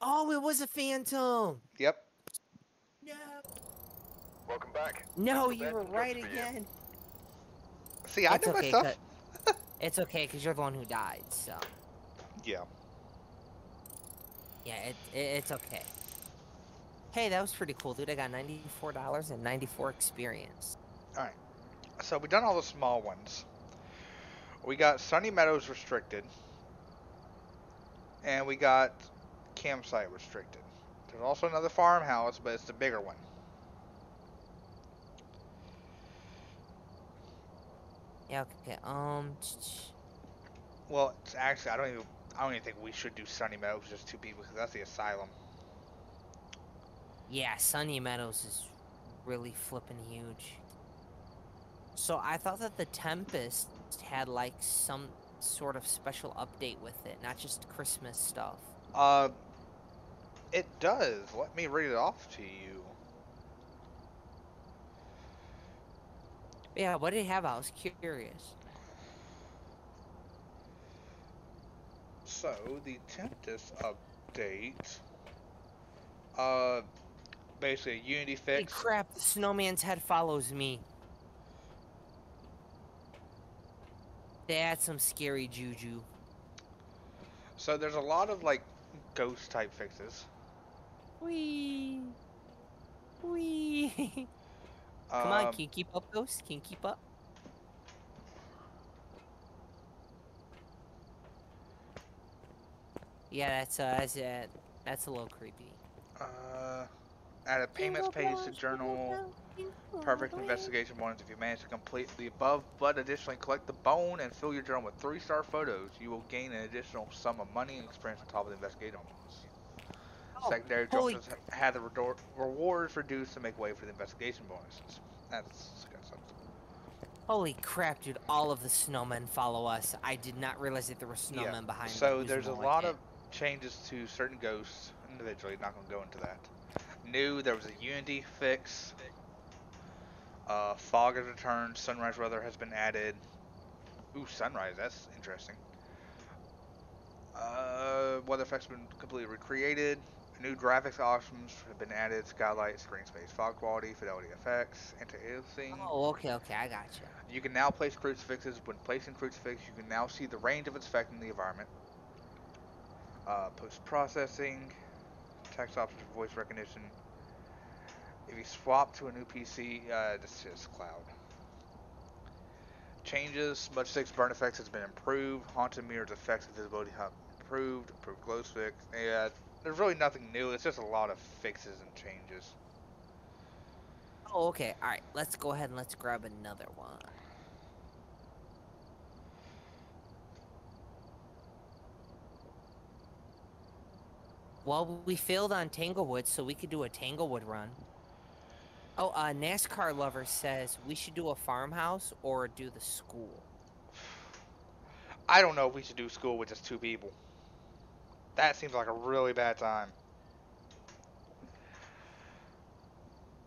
Oh, it was a phantom. Yep. No. Welcome back. No, That's you best were right for you. again. See, I It's know my okay, stuff. It's okay, cause you're the one who died. So Yeah. yeah, it, it it's okay. Hey, that was pretty cool, dude. I got ninety-four dollars and ninety-four experience. Alright. So we've done all the small ones. We got Sunny Meadows restricted, and we got campsite restricted. There's also another farmhouse, but it's the bigger one. Yeah. Okay. Um. Well, it's actually, I don't even, I don't even think we should do Sunny Meadows just two people because that's the asylum. Yeah, Sunny Meadows is really flipping huge. So I thought that the Tempest had like some sort of special update with it, not just Christmas stuff. Uh, it does. Let me read it off to you. Yeah, what did it have? I was curious. So the Tempest update, uh, basically a Unity fix. crap! The snowman's head follows me. That's some scary juju. So there's a lot of like ghost type fixes. Wee. Wee. Come on, Um, can you keep up, Ghost? Can you keep up? Yeah, that's uh, that's uh, that's a little creepy. Uh, add a payments page to journal perfect investigation bonus if you manage to complete the above, but additionally collect the bone and fill your journal with three star photos. You will gain an additional sum of money and experience on top of the investigation bonus. Oh, Secondary holy journals have the redor- rewards reduced to make way for the investigation bonuses. That's good stuff. Holy crap, dude! All of the snowmen follow us. I did not realize that there were snowmen behind. me. So there's a lot like of changes to certain ghosts individually. Not gonna go into that. New, there was a Unity fix. Uh, fog has returned. Sunrise weather has been added. Ooh, sunrise. That's interesting. Uh, weather effects have been completely recreated. New graphics options have been added. Skylight, screen space, fog quality, fidelity effects, anti-aliasing. Oh, okay, okay, I got you. You can now place crucifixes. When placing crucifix, you can now see the range of its effect in the environment. Uh, post processing, text options for voice recognition. If you swap to a new PC, uh, this is cloud. Changes, Smudge 6 burn effects has been improved. Haunted mirrors effects visibility have improved. Improved glow fix. Yeah, there's really nothing new. It's just a lot of fixes and changes. Oh, okay. All right, let's go ahead and let's grab another one. Well, we failed on Tanglewood, so we could do a Tanglewood run. Oh, uh, NASCAR lover says we should do a farmhouse or do the school. I don't know if we should do school with just two people. That seems like a really bad time.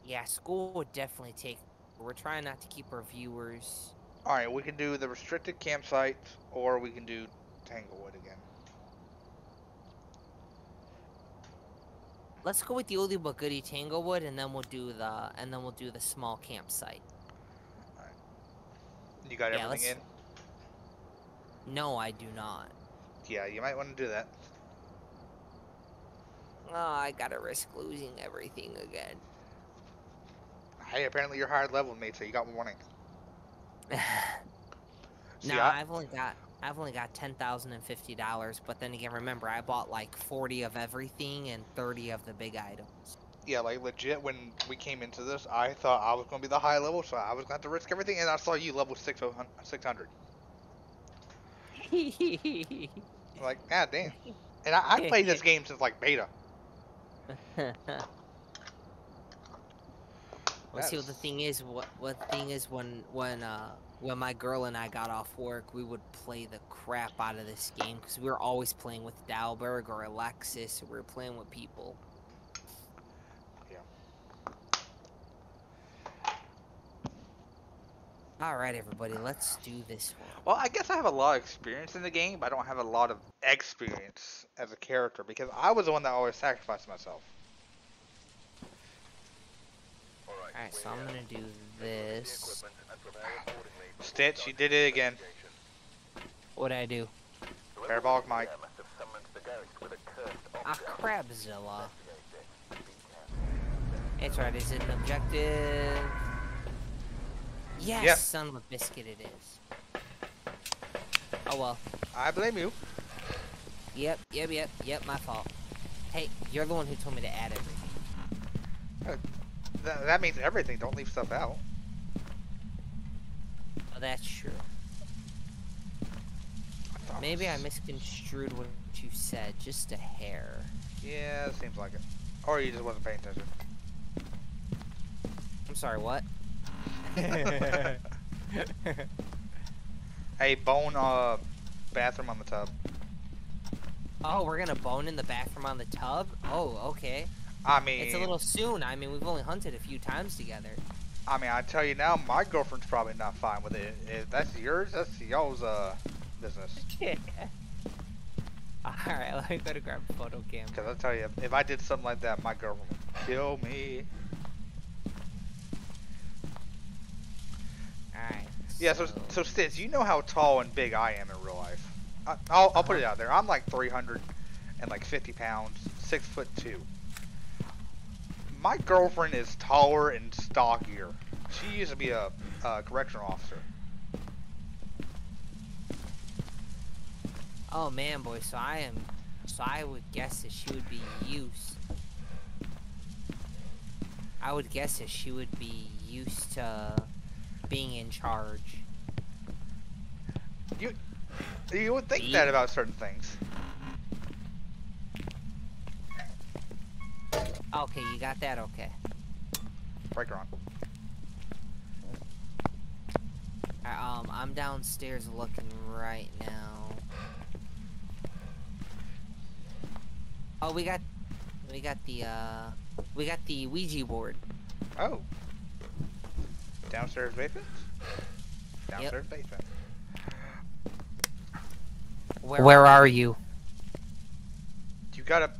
Yeah, school would definitely take. We're trying not to keep our viewers All right, we can do the restricted campsites, or we can do Tanglewood again. Let's go with the oldie but goodie Tanglewood, and then we'll do the and then we'll do the small campsite. You got Yeah, everything let's- No, I do not. Yeah, you might want to do that. Oh, I gotta risk losing everything again. Hey, apparently you're higher level than me, so you got warning. No, I- I've only got I've only got ten thousand and fifty dollars. But then again, remember I bought like forty of everything and thirty of the big items. yeah, like legit. When we came into this, I thought I was gonna be the high level, so I was gonna risk everything, and I saw you level six 600. I'm like, god damn. And I, I played this game since like beta. Well, see, what the thing is, what what thing is when when uh when my girl and I got off work, we would play the crap out of this game because we were always playing with Dalberg or Alexis, or we were playing with people. Yeah. All right, everybody, let's do this one. Well, I guess I have a lot of experience in the game, but I don't have a lot of experience as a character because I was the one that always sacrificed myself. Alright, All right, so I'm gonna do take the this. Equipment and prepare accordingly for Stitch, you did it again. What did I do? Parabolic was mic. there must have summoned the ghost with a Ah. Crabzilla. Investigate it. Be careful. It's right. Is it an objective? Yes, son of a biscuit, it is. Oh well. I blame you. Yep, yep, yep, yep. My fault. Hey, you're the one who told me to add everything. That, that means everything. Don't leave stuff out. That's true. I Maybe I misconstrued what you said, just a hair. Yeah, seems like it. Or you just wasn't paying attention. I'm sorry, what? hey, bone uh bathroom on the tub. oh, we're gonna bone in the bathroom on the tub? Oh, okay. I mean, It's a little soon. I mean, we've only hunted a few times together. I mean, I tell you now, my girlfriend's probably not fine with it. If that's yours, that's y'all's uh business. Alright, let me go to grab a photo cam. Because I tell you, if I did something like that, my girlfriend would kill me. Alright. Yeah, so so you know how tall and big I am in real life. I, I'll I'll put it out there. I'm like 300 and like 50 pounds, six foot two. My girlfriend is taller and stockier. She used to be a, a correctional officer. Oh man, boy. So I am. So I would guess that she would be used. I would guess that she would be used to being in charge. You you would think Ye- that about certain things. Okay, you got that. Okay. Breaker on. Um, I'm downstairs looking right now. Oh, we got, we got the, uh, we got the Ouija board. Oh. Downstairs basement? Downstairs basement. Where, Where are you? You gotta, you gotta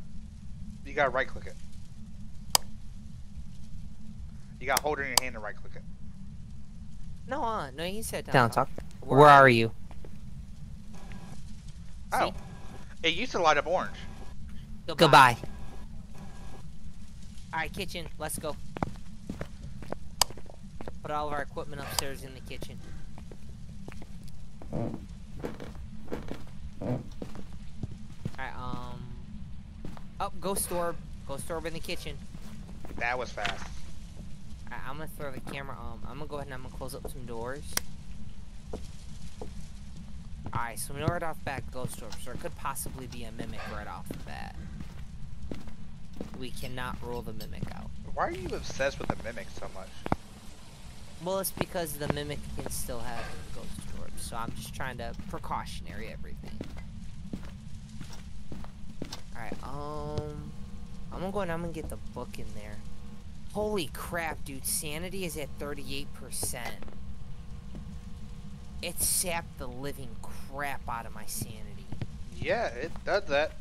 right click it. You gotta hold it in your hand and right click it. No, uh, no, you said down, Down talk. talk. Where are you? Oh. It used to light up orange. Goodbye. Alright, kitchen, let's go. Put all of our equipment upstairs in the kitchen. Alright, um. Up, oh, ghost orb. Ghost orb in the kitchen. That was fast. Alright, I'm gonna throw the camera. Um, I'm gonna go ahead and I'm gonna close up some doors. Alright, so we know right off the bat ghost orb, so it could possibly be a mimic right off the bat. We cannot rule the mimic out. Why are you obsessed with the mimic so much? Well, it's because the mimic can still have ghost orbs, so I'm just trying to precautionary everything. Alright, um, I'm gonna go and I'm gonna get the book in there. Holy crap, dude! Sanity is at 38%. It sapped the living crap out of my sanity. Yeah, it does that.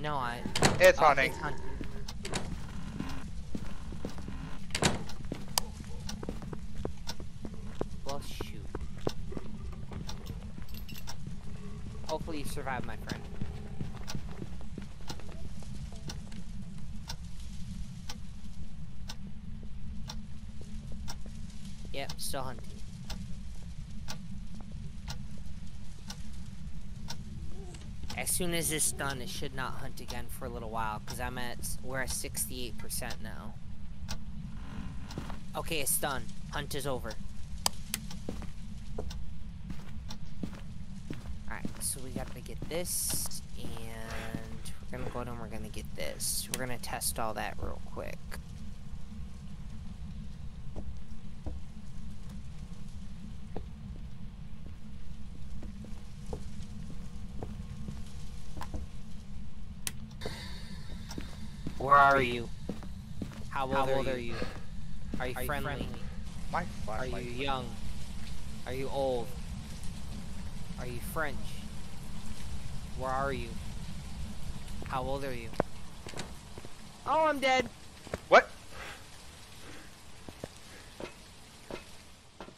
No, I. It's oh, hunting. It's hunting shoot. Hopefully you survive, my friend. Yep, still hunting. As soon as it's done, it should not hunt again for a little while, because I'm at, we're at 68% now. Okay, it's done. Hunt is over. So we gotta get this, and we're gonna go and we're gonna get this. We're gonna test all that real quick. Where are you? How old, How are, you? Are you friendly? My Are you young? Are you old? Are you French? Where are you? How old are you? Oh, I'm dead. What?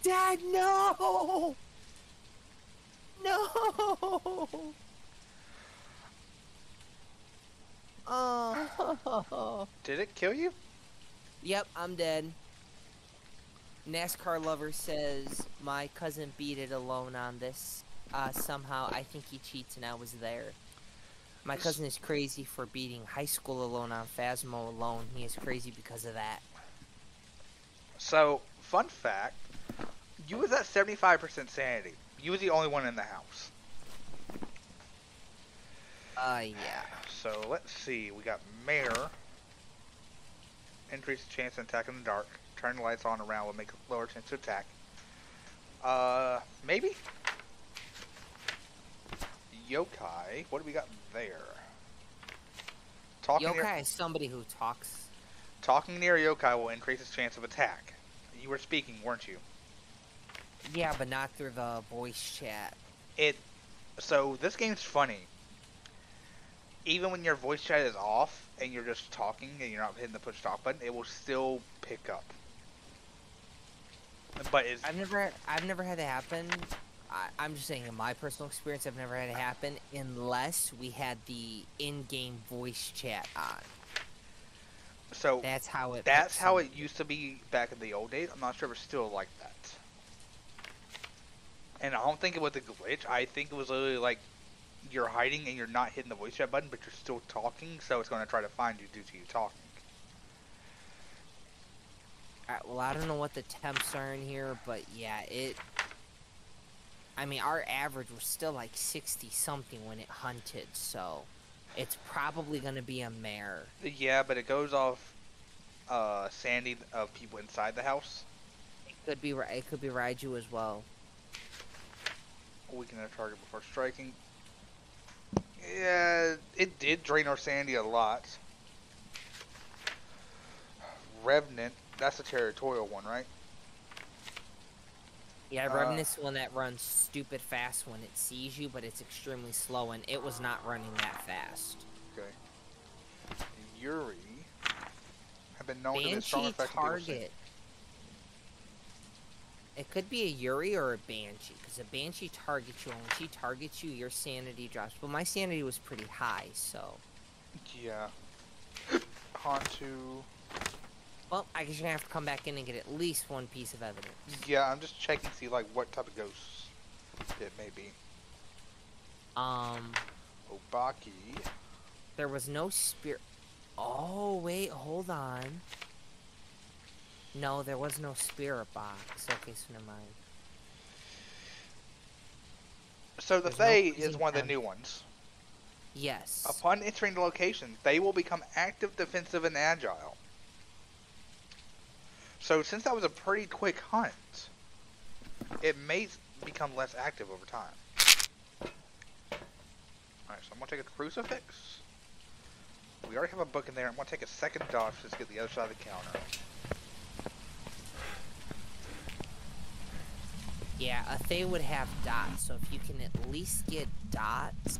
Dad, no! No! Oh. Did it kill you? Yep, I'm dead. NASCAR lover says my cousin beat it alone on this. Uh, somehow I think he cheats and I was there. My cousin is crazy for beating high school alone on Phasmo alone. He is crazy because of that. So, fun fact, you was at 75% sanity. You was the only one in the house. Uh, yeah. So, let's see. We got Mare. Increase the chance of attack in the dark. Turn the lights on around will make a lower chance to attack. Uh, maybe? Yokai. What do we got there? Talking near, Yokai is somebody who talks. talking near yokai will increase its chance of attack. You were speaking, weren't you? Yeah, but not through the voice chat. It. So this game's funny. Even when your voice chat is off and you're just talking and you're not hitting the push talk button, it will still pick up. But it's I've never, I've never had it happen. I, I'm just saying, in my personal experience, I've never had it happen unless we had the in-game voice chat on. so That's how it. that's how it used to be back in the old days. I'm not sure if it's still like that. And I don't think it was a glitch. I think it was literally like you're hiding and you're not hitting the voice chat button, but you're still talking, so it's going to try to find you due to you talking. Alright, well, I don't know what the temps are in here, but yeah, it. I mean, our average was still like 60 something when it hunted, so it's probably gonna be a mare. Yeah, but it goes off uh, sandy of people inside the house. It could be, it could be Raiju as well. Weaken a target before striking. Yeah, it did drain our sandy a lot. Revenant, that's a territorial one, right? Yeah, Uh, Revenant's the one that runs stupid fast when it sees you, but it's extremely slow, and it was not running that fast. Okay. Yurei have been known to be strong Banshee effect on people sick. target. It could be a Yurei or a Banshee, because a Banshee targets you, and when she targets you, your sanity drops. But my sanity was pretty high, so. Yeah. Hantu. Well, I guess you're gonna have to come back in and get at least one piece of evidence. Yeah, I'm just checking to see like what type of ghosts it may be. Um, Obake. there was no spirit. Oh, wait, hold on. No, there was no spirit box. Okay, so never mind. So the There's no is one of the new ones. Yes. Upon entering the location, they will become active, defensive, and agile. So since that was a pretty quick hunt, it may become less active over time. Alright, so I'm gonna take a crucifix. We already have a book in there. I'm gonna take a second dodge to get the other side of the counter. Yeah, a Thaye would have dots, so if you can at least get dots.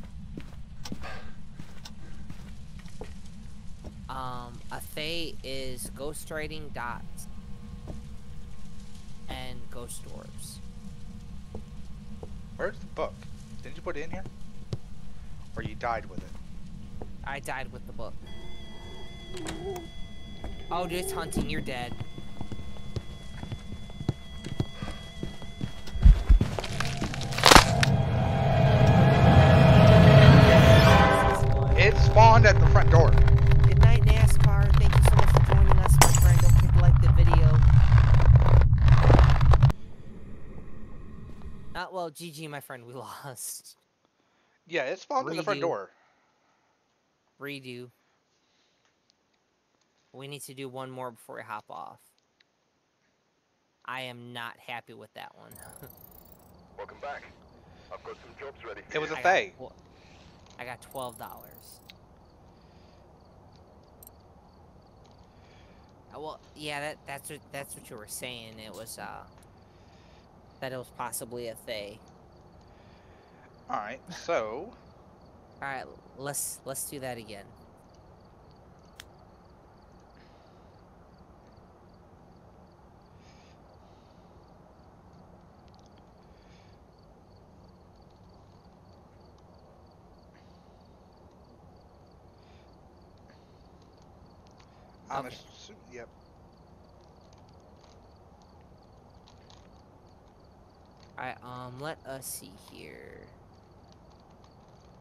Um, a Thaye is ghost writing dots and ghost orbs. Where's the book? Didn't you put it in here? Or you died with it? I died with the book. Oh, dude, it's hunting. You're dead. It spawned at the front door. Good night, NASCAR. Thank you so much for joining us, my friend. Don't forget to like the video. Uh, well, GG, my friend. We lost. Yeah, it spawned at the front door. Redo. We need to do one more before we hop off. I am not happy with that one. Welcome back. I've got some jobs ready It was a a I got Thaye. tw- I got twelve dollars. well, yeah, that that's what that's what you were saying. It was uh that it was possibly a Thaye. Alright, so All right, let's let's do that again. I'm Okay. assu- yep. Alright, um, let us see here.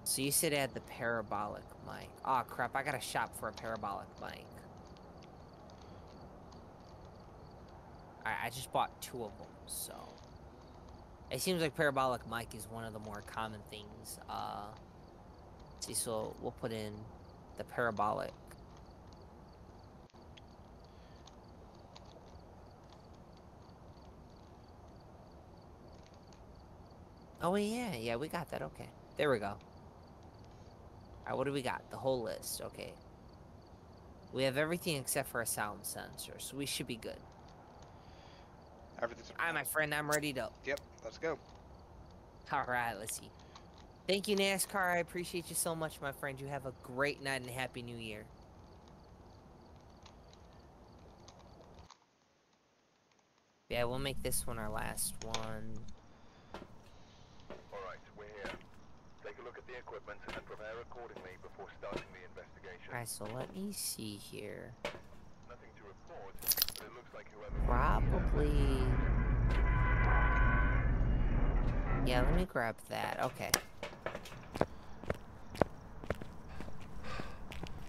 So you said had the parabolic mic. Oh crap, I gotta shop for a parabolic mic. Alright, I just bought two of them, so. It seems like parabolic mic is one of the more common things. Uh, see, so we'll put in the parabolic. Oh yeah, yeah, we got that. Okay, there we go. All right, what do we got? The whole list. Okay. We have everything except for a sound sensor, so we should be good. Everything's All right, my friend, I'm ready to. Yep, let's go. All right, let's see. Thank you, NASCAR. I appreciate you so much, my friend. You have a great night and happy New Year. Yeah, we'll make this one our last one. Alright, we're here. Take a look at the equipment and prepare accordingly before starting the investigation. All right, so let me see here. Nothing to report, but it looks like whoever... Probably. Yeah, let me grab that. Okay.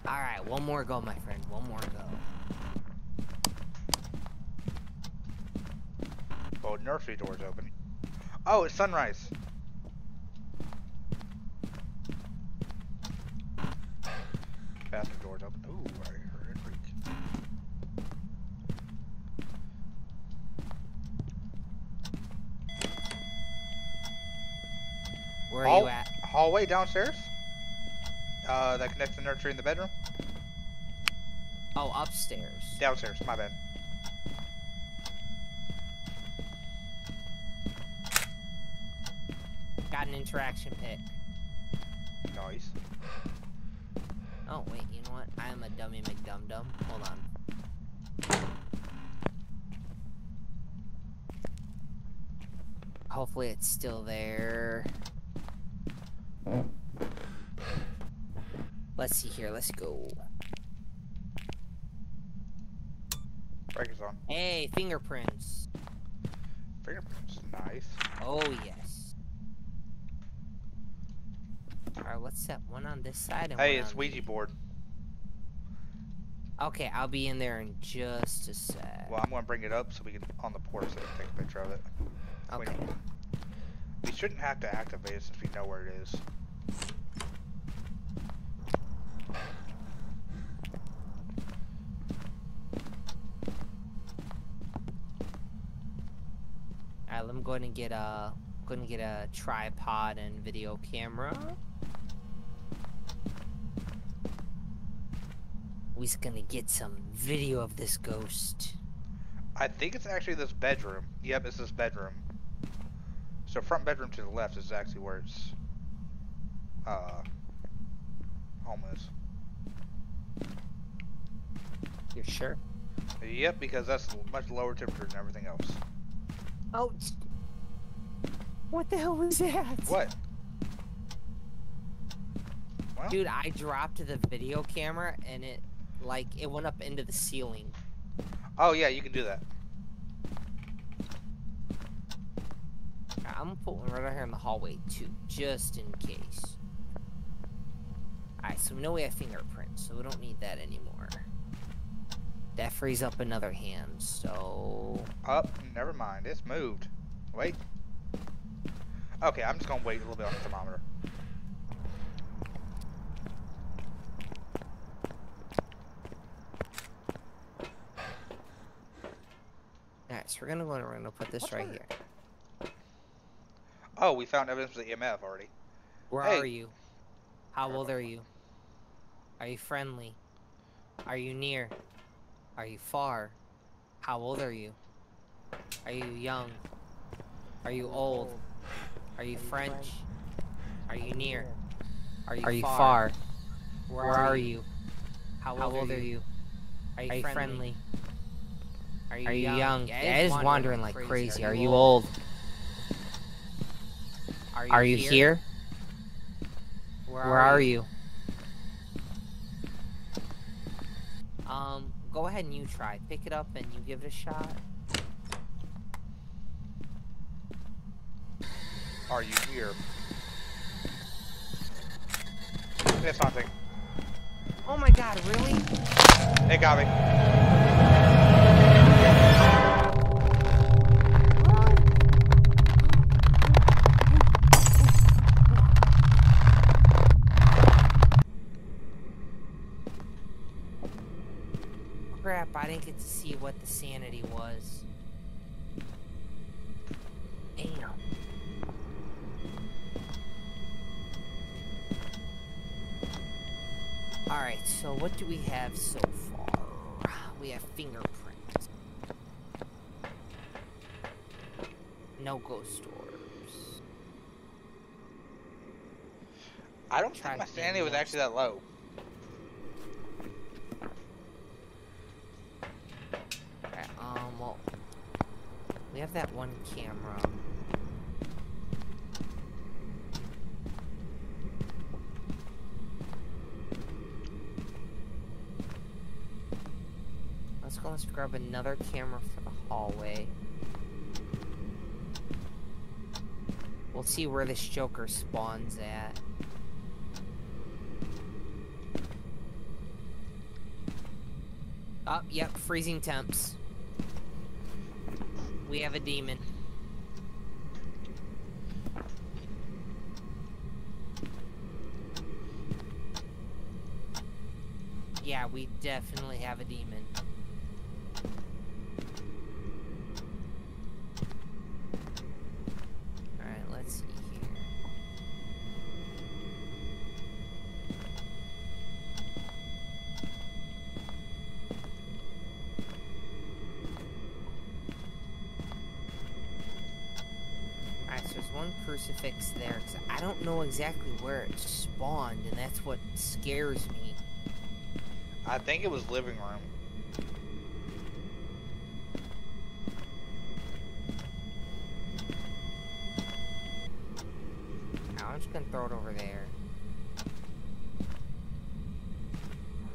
Alright, one more go, my friend. One more go. Oh, nursery door's open. Oh, it's sunrise. Bathroom door's open. Ooh, I heard it creak. Where are Hall- you at? Hallway downstairs. Uh, that connects the nursery and the bedroom. Oh, upstairs. Downstairs. My bad. Got an interaction pick. Nice. Oh, wait, you know what? I am a dummy McDum-Dum. Hold on. Hopefully it's still there. Let's see here. Let's go. Breaker's on. Hey, fingerprints. Fingerprints. Nice. Oh, yes. Alright, let's set one on this side and Hey, it's Ouija board. Okay, I'll be in there in just a sec. Well, I'm gonna bring it up so we can on the porch so we can take a picture of it. We- okay. We shouldn't have to activate it since we know where it is. Alright, let me go and get a go and get a tripod and video camera. We's gonna get some video of this ghost. I think it's actually this bedroom. Yep, it's this bedroom. So front bedroom to the left is actually where it's uh home is. You're sure? Yep, because that's much lower temperature than everything else. Oh. What the hell was that? What? Well, Dude, I dropped the video camera and it, like, it went up into the ceiling. oh yeah, you can do that. I'm gonna put one right out here in the hallway too, just in case. Alright, so we know we have fingerprints, so we don't need that anymore. That frees up another hand, so... Up, never mind, it's moved. Wait. Okay, I'm just gonna wait a little bit on the thermometer. Alright, so we're gonna go and we're gonna put this What's right here. Oh, we found evidence of the EMF already. Where Hey. are you? How old are you? Are you friendly? Are you near? Are you far? How old are you? Are you young? Are you old? Are you French? Are you near? Are you, Are you far? far? Where, are you? How old, are you? Are you, Are you friendly? Are you, Are you young? Yeah, Yeah, it it is wandering like crazy. Are you old? Are you here? Where, Where are you? Um, go ahead and you try. Pick it up and you give it a shot. Are you here? It's haunting. Oh my god, really? It got me. Crap, I didn't get to see what the sanity was. Damn. Alright, so what do we have so far? We have fingerprints. No ghost orbs. I don't Try think my sanity was actually that low. Alright, um, well, we have that one camera. Let's go, let's grab another camera for the hallway. We'll see where this Joker spawns at. Up, yep, freezing temps. We have a demon. Yeah, we definitely have a demon. Alright, let's see here. Alright, so there's one crucifix there, 'cause I don't know exactly where it spawned, and that's what scares me. I think it was living room. Now I'm just gonna throw it over there.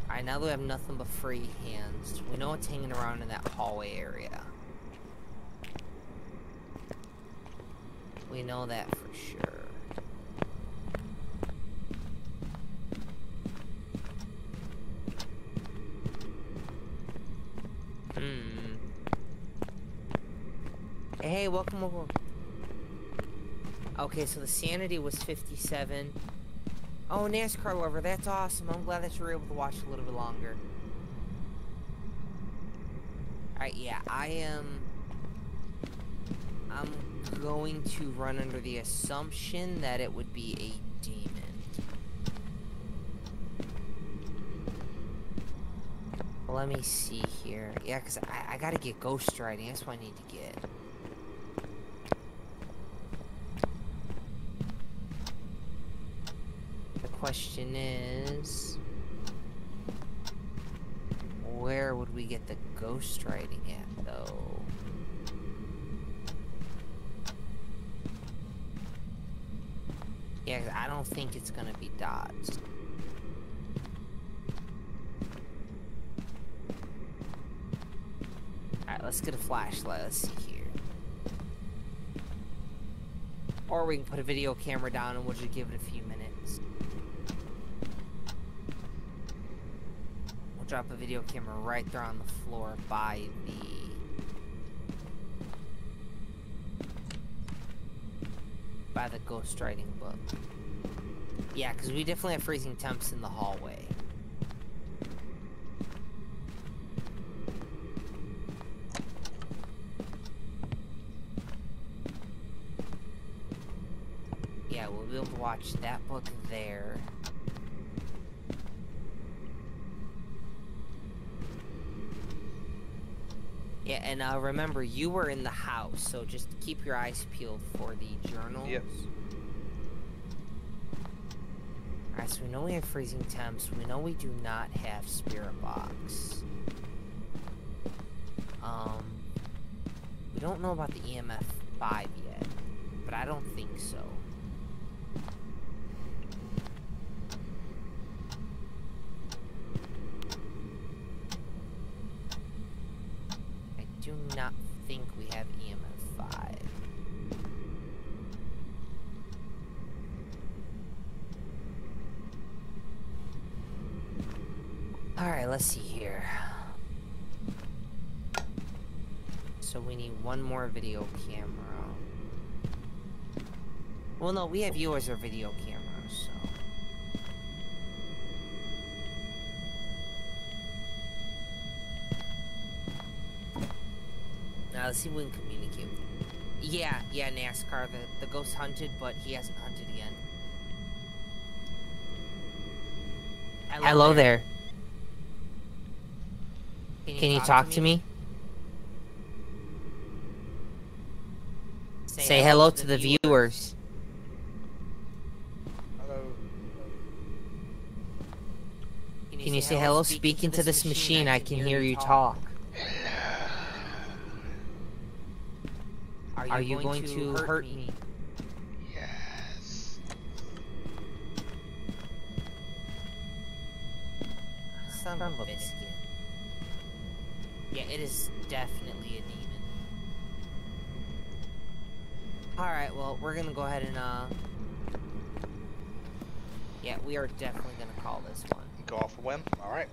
Alright, now that we have nothing but free hands, we know it's hanging around in that hallway area. We know that for sure. Hmm. Hey, welcome over. Okay, so the sanity was 57. Oh, NASCAR lover, that's awesome. I'm glad that you were able to watch a little bit longer. Alright, yeah, I am... I'm going to run under the assumption that it would be a demon. Let me see here. Yeah, because I, I gotta get ghost writing. That's what I need to get. question is... Where would we get the ghost writing at, though? Yeah, 'cause I don't think it's gonna be dots. Alright, let's see here. Or we can put a video camera down and we'll just give it a few minutes. We'll drop a video camera right there on the floor by the... By the ghostwriting book. Yeah, because we definitely have freezing temps in the hallway. Yeah, we'll be able to watch that book there. Yeah, and uh, remember, you were in the house, so just keep your eyes peeled for the journals. Yep. Alright, so we know we have freezing temps. We know we do not have spirit box. Um, we don't know about the EMF 5 yet, but I don't think so. I do not think we have EMF 5. Alright, let's see here. So we need one more video camera. Well, no, we have you or video camera, so... Now let's see if we can communicate. Yeah, yeah, NASCAR, the, the ghost hunted, but he hasn't hunted again. Hello, there. Can you, talk, to me? Say, hello to the viewers. Hello. Can you say hello? Speak into this machine. I can hear you talk. Are you going to hurt me? Yes. Son of a biscuit. Yeah, it is definitely a demon. Alright, well, we're gonna go ahead and, uh... Yeah, we are definitely gonna call this one. Go off a whim. All right.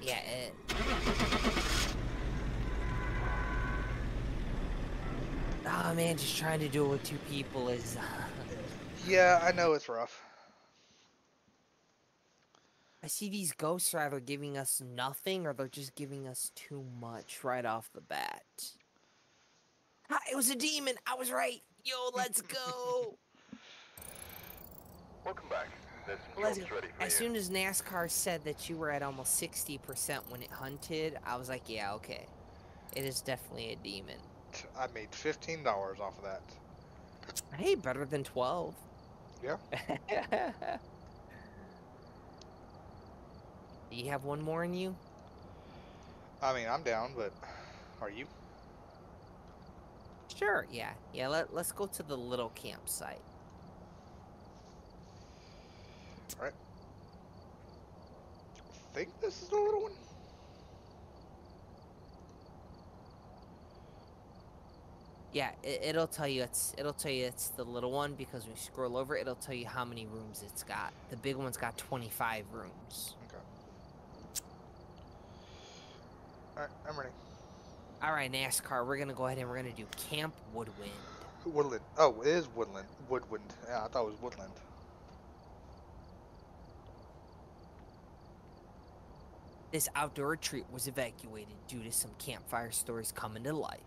Yeah, it... Oh man, just trying to do it with two people is... Yeah, I know it's rough. I see these ghosts are either giving us nothing or they're just giving us too much right off the bat. It was a demon! I was right! Yo, let's go! Welcome back. Let's jobs go. ready As you. soon as NASCAR said that you were at almost 60% when it hunted, I was like, yeah, okay. It is definitely a demon. I made fifteen dollars off of that. Hey, better than 12. Yeah. Do you have one more in you? I mean, I'm down, but are you? Sure, yeah. Yeah, let, let's go to the little campsite. I think this is the little one. Yeah, it, it'll tell you it's it'll tell you it's the little one because you scroll over, it'll tell you how many rooms it's got. The big one's got 25 rooms. Okay. All right, I'm ready. All right, NASCAR, we're gonna go ahead and we're gonna do Camp Woodwind. Woodland. Oh, it is woodland. Woodwind. Yeah, I thought it was woodland. This outdoor retreat was evacuated due to some campfire stories coming to life.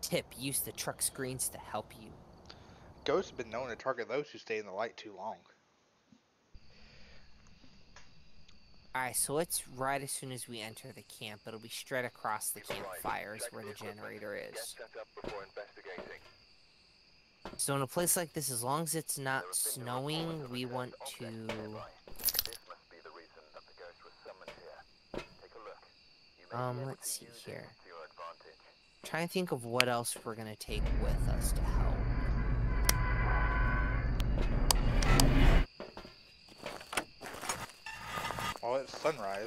Tip: use the truck screens to help you. Ghosts have been known to target those who stay in the light too long. Alright, so it's right as soon as we enter the camp. It'll be straight across the Keep 'em right. campfires where the generator is. set up before investigating. So in a place like this, as long as it's not snowing, we want to... This must be the reason that the ghost was summoned here. Take a look. You may be Um, let's see here. to your advantage. Try and think of what else we're gonna take with us to help. Well, it's sunrise.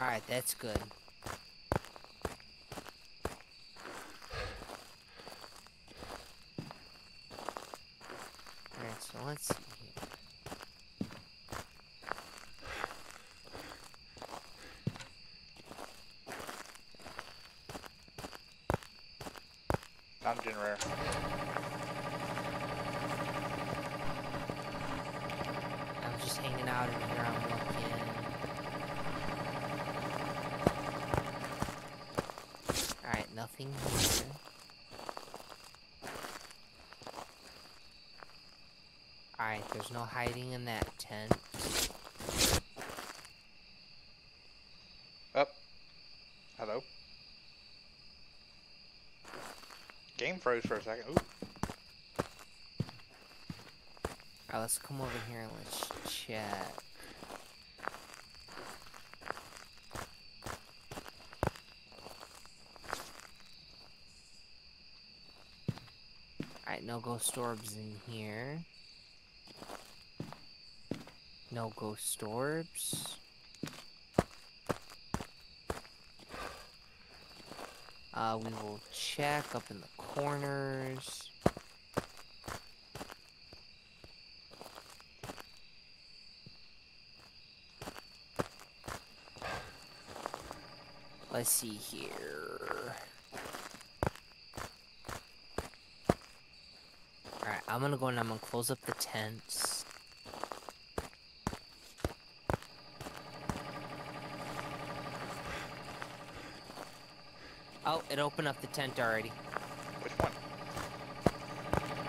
Alright, that's good. Alright, so let's see here. Dungeon rare. I'm just hanging out in here, I'm looking. Alright, nothing here. Alright, there's no hiding in that tent. Up. Hello. Game froze for a second. Ooh. Alright, let's come over here and let's check. Alright, no ghost orbs in here. No ghost orbs. Uh, we will check up in the corners. Let's see here. Alright, I'm gonna go and I'm gonna close up the tents. Oh, it opened up the tent already. Which one?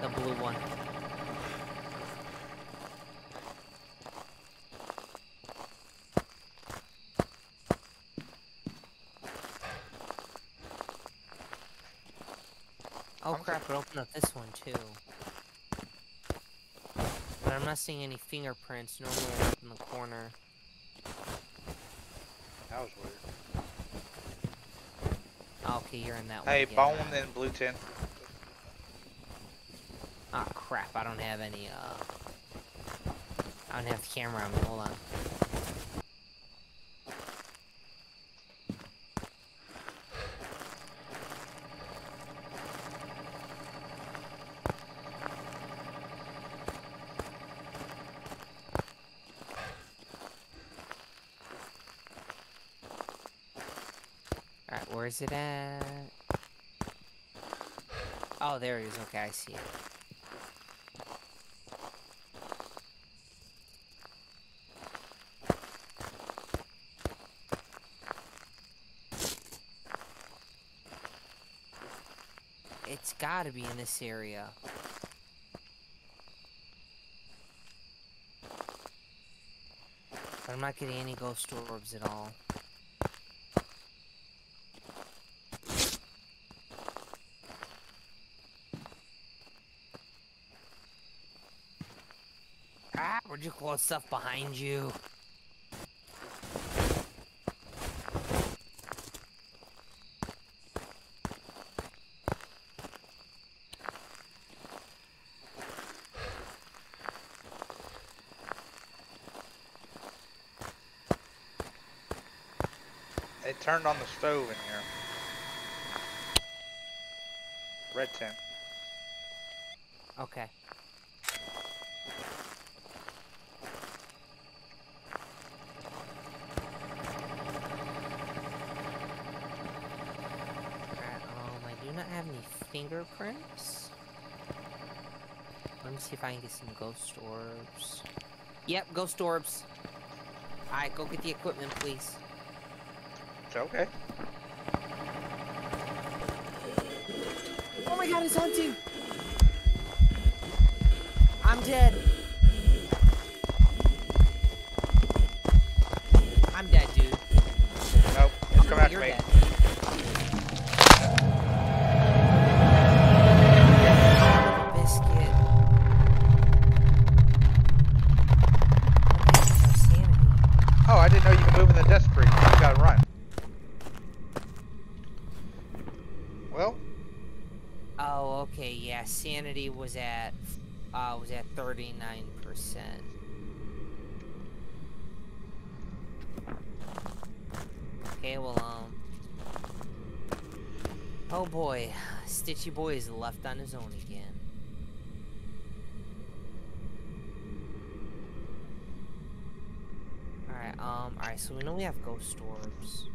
The blue one. Oh I'm crap, it opened up this one too. But I'm not seeing any fingerprints. Normally up in the corner. That was weird. Oh, okay, you're in that one. Hey, bone in blue tent. Ah, crap, I don't have any, uh... I don't have the camera on me, hold on. It at? Oh, there it is. Okay, I see it. It's gotta be in this area. But I'm not getting any ghost orbs at all. Where'd stuff behind you? It turned on the stove in here. Red tent. Okay. Alright, um, I do not have any fingerprints. Let me see if I can get some ghost orbs. Yep, ghost orbs. Alright, go get the equipment, please. It's okay. Oh my god, it's hunting! I'm dead. Okay, well, um. Oh boy, Stichie Boy is left on his own again. Alright, um, alright, so we know we have ghost orbs.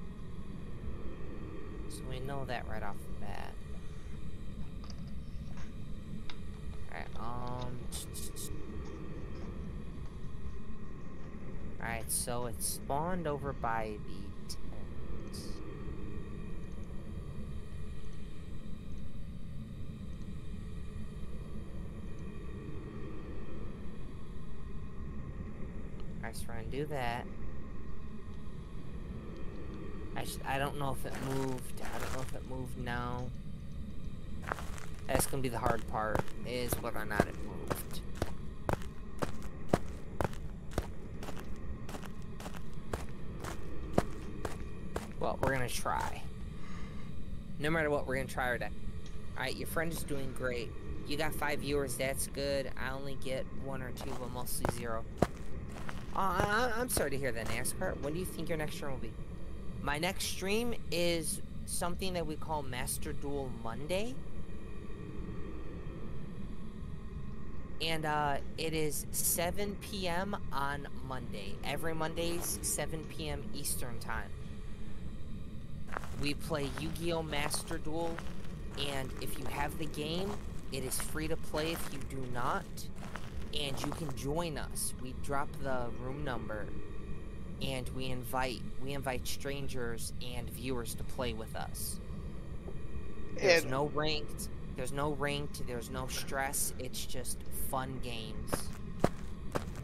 So we know that right off the bat. Alright, um. Alright, so it spawned over by the tent. Do that. I, I don't know if it moved. I don't know if it moved now. That's gonna be the hard part, is whether or not it moved. Well, we're gonna try. No matter what, we're gonna try our day. Alright, your friend is doing great. You got five viewers, that's good. I only get one or two, but mostly zero. Uh, I'm sorry to hear that, NASCAR. When do you think your next stream will be? My next stream is something that we call Master Duel Monday. And uh, it is 7 p.m. on Monday. Every Mondays, 7 p.m. Eastern Time. We play Yu-Gi-Oh! Master Duel, and if you have the game, it is free to play if you do not, and you can join us. We drop the room number, and we invite we invite strangers and viewers to play with us. There's And- no ranked. There's no ranked. There's no stress. It's just fun games.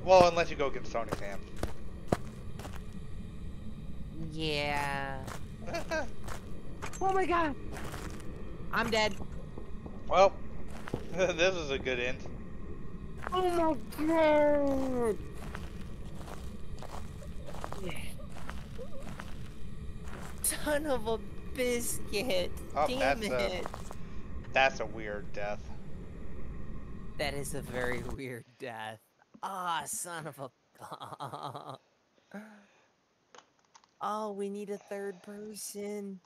Well, unless you go against Sony fam. Yeah. Oh my god. I'm dead. well, this is a good end. Oh my god. Son of a biscuit. Oh, Damn that's a- it. That's a weird death. That is a very weird death. Ah, son of a. oh, we need a third person.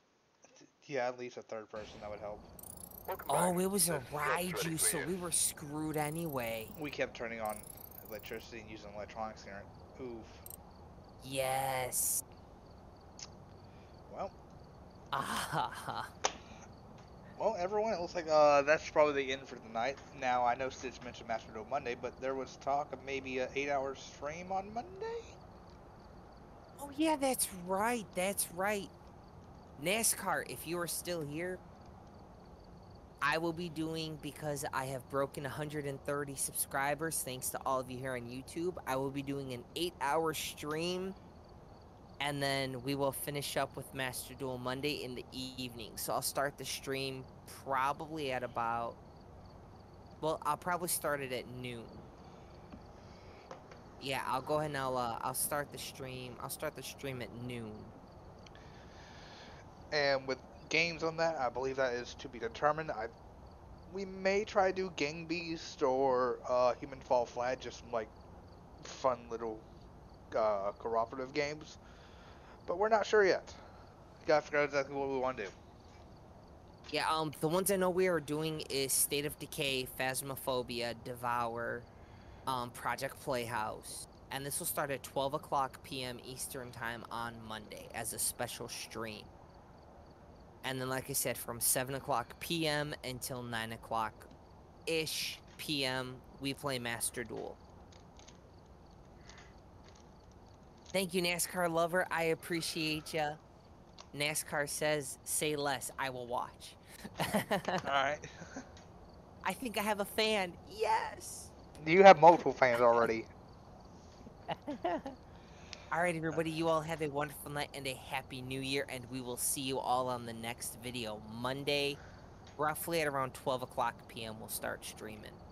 Yeah, at least a third person that would help. Oh, it was a Raiju, so we were screwed anyway. We kept turning on electricity and using electronics here. Oof. Yes. Well, Ah. well, everyone, it looks like uh, that's probably the end for the night. Now, I know Stitch mentioned Master Duel Monday, but there was talk of maybe an eight-hour stream on Monday. Oh yeah, that's right. That's right. NASCAR, if you are still here, I will be doing because I have broken 130 subscribers thanks to all of you here on YouTube. I will be doing an 8-hour stream and then we will finish up with Master Duel Monday in the evening. So I'll start the stream probably at about well, I'll probably start it at noon. Yeah, I'll go ahead and I'll uh, I'll start the stream. I'll start the stream at noon. And with games on that, I believe that is to be determined. I we may try to do Gang Beast or uh, Human Fall Flat, just like fun little uh, cooperative games, but we're not sure yet. We Gotta figure out exactly what we want to do. Yeah, um, the ones I know we are doing is State of Decay, Phasmophobia, Devour, um, Project Playhouse, and this will start at 12 o'clock p.m. Eastern Time on Monday as a special stream. And then, like I said, from 7 o'clock p.m. until 9 o'clock ish p.m., we play Master Duel. Thank you, NASCAR lover. I appreciate ya. NASCAR says, say less, I will watch. All right. I think I have a fan. Yes. you have multiple fans already. all right, everybody. You all have a wonderful night and a happy new year, and we will see you all on the next video Monday, roughly at around 12 o'clock p.m. We'll start streaming.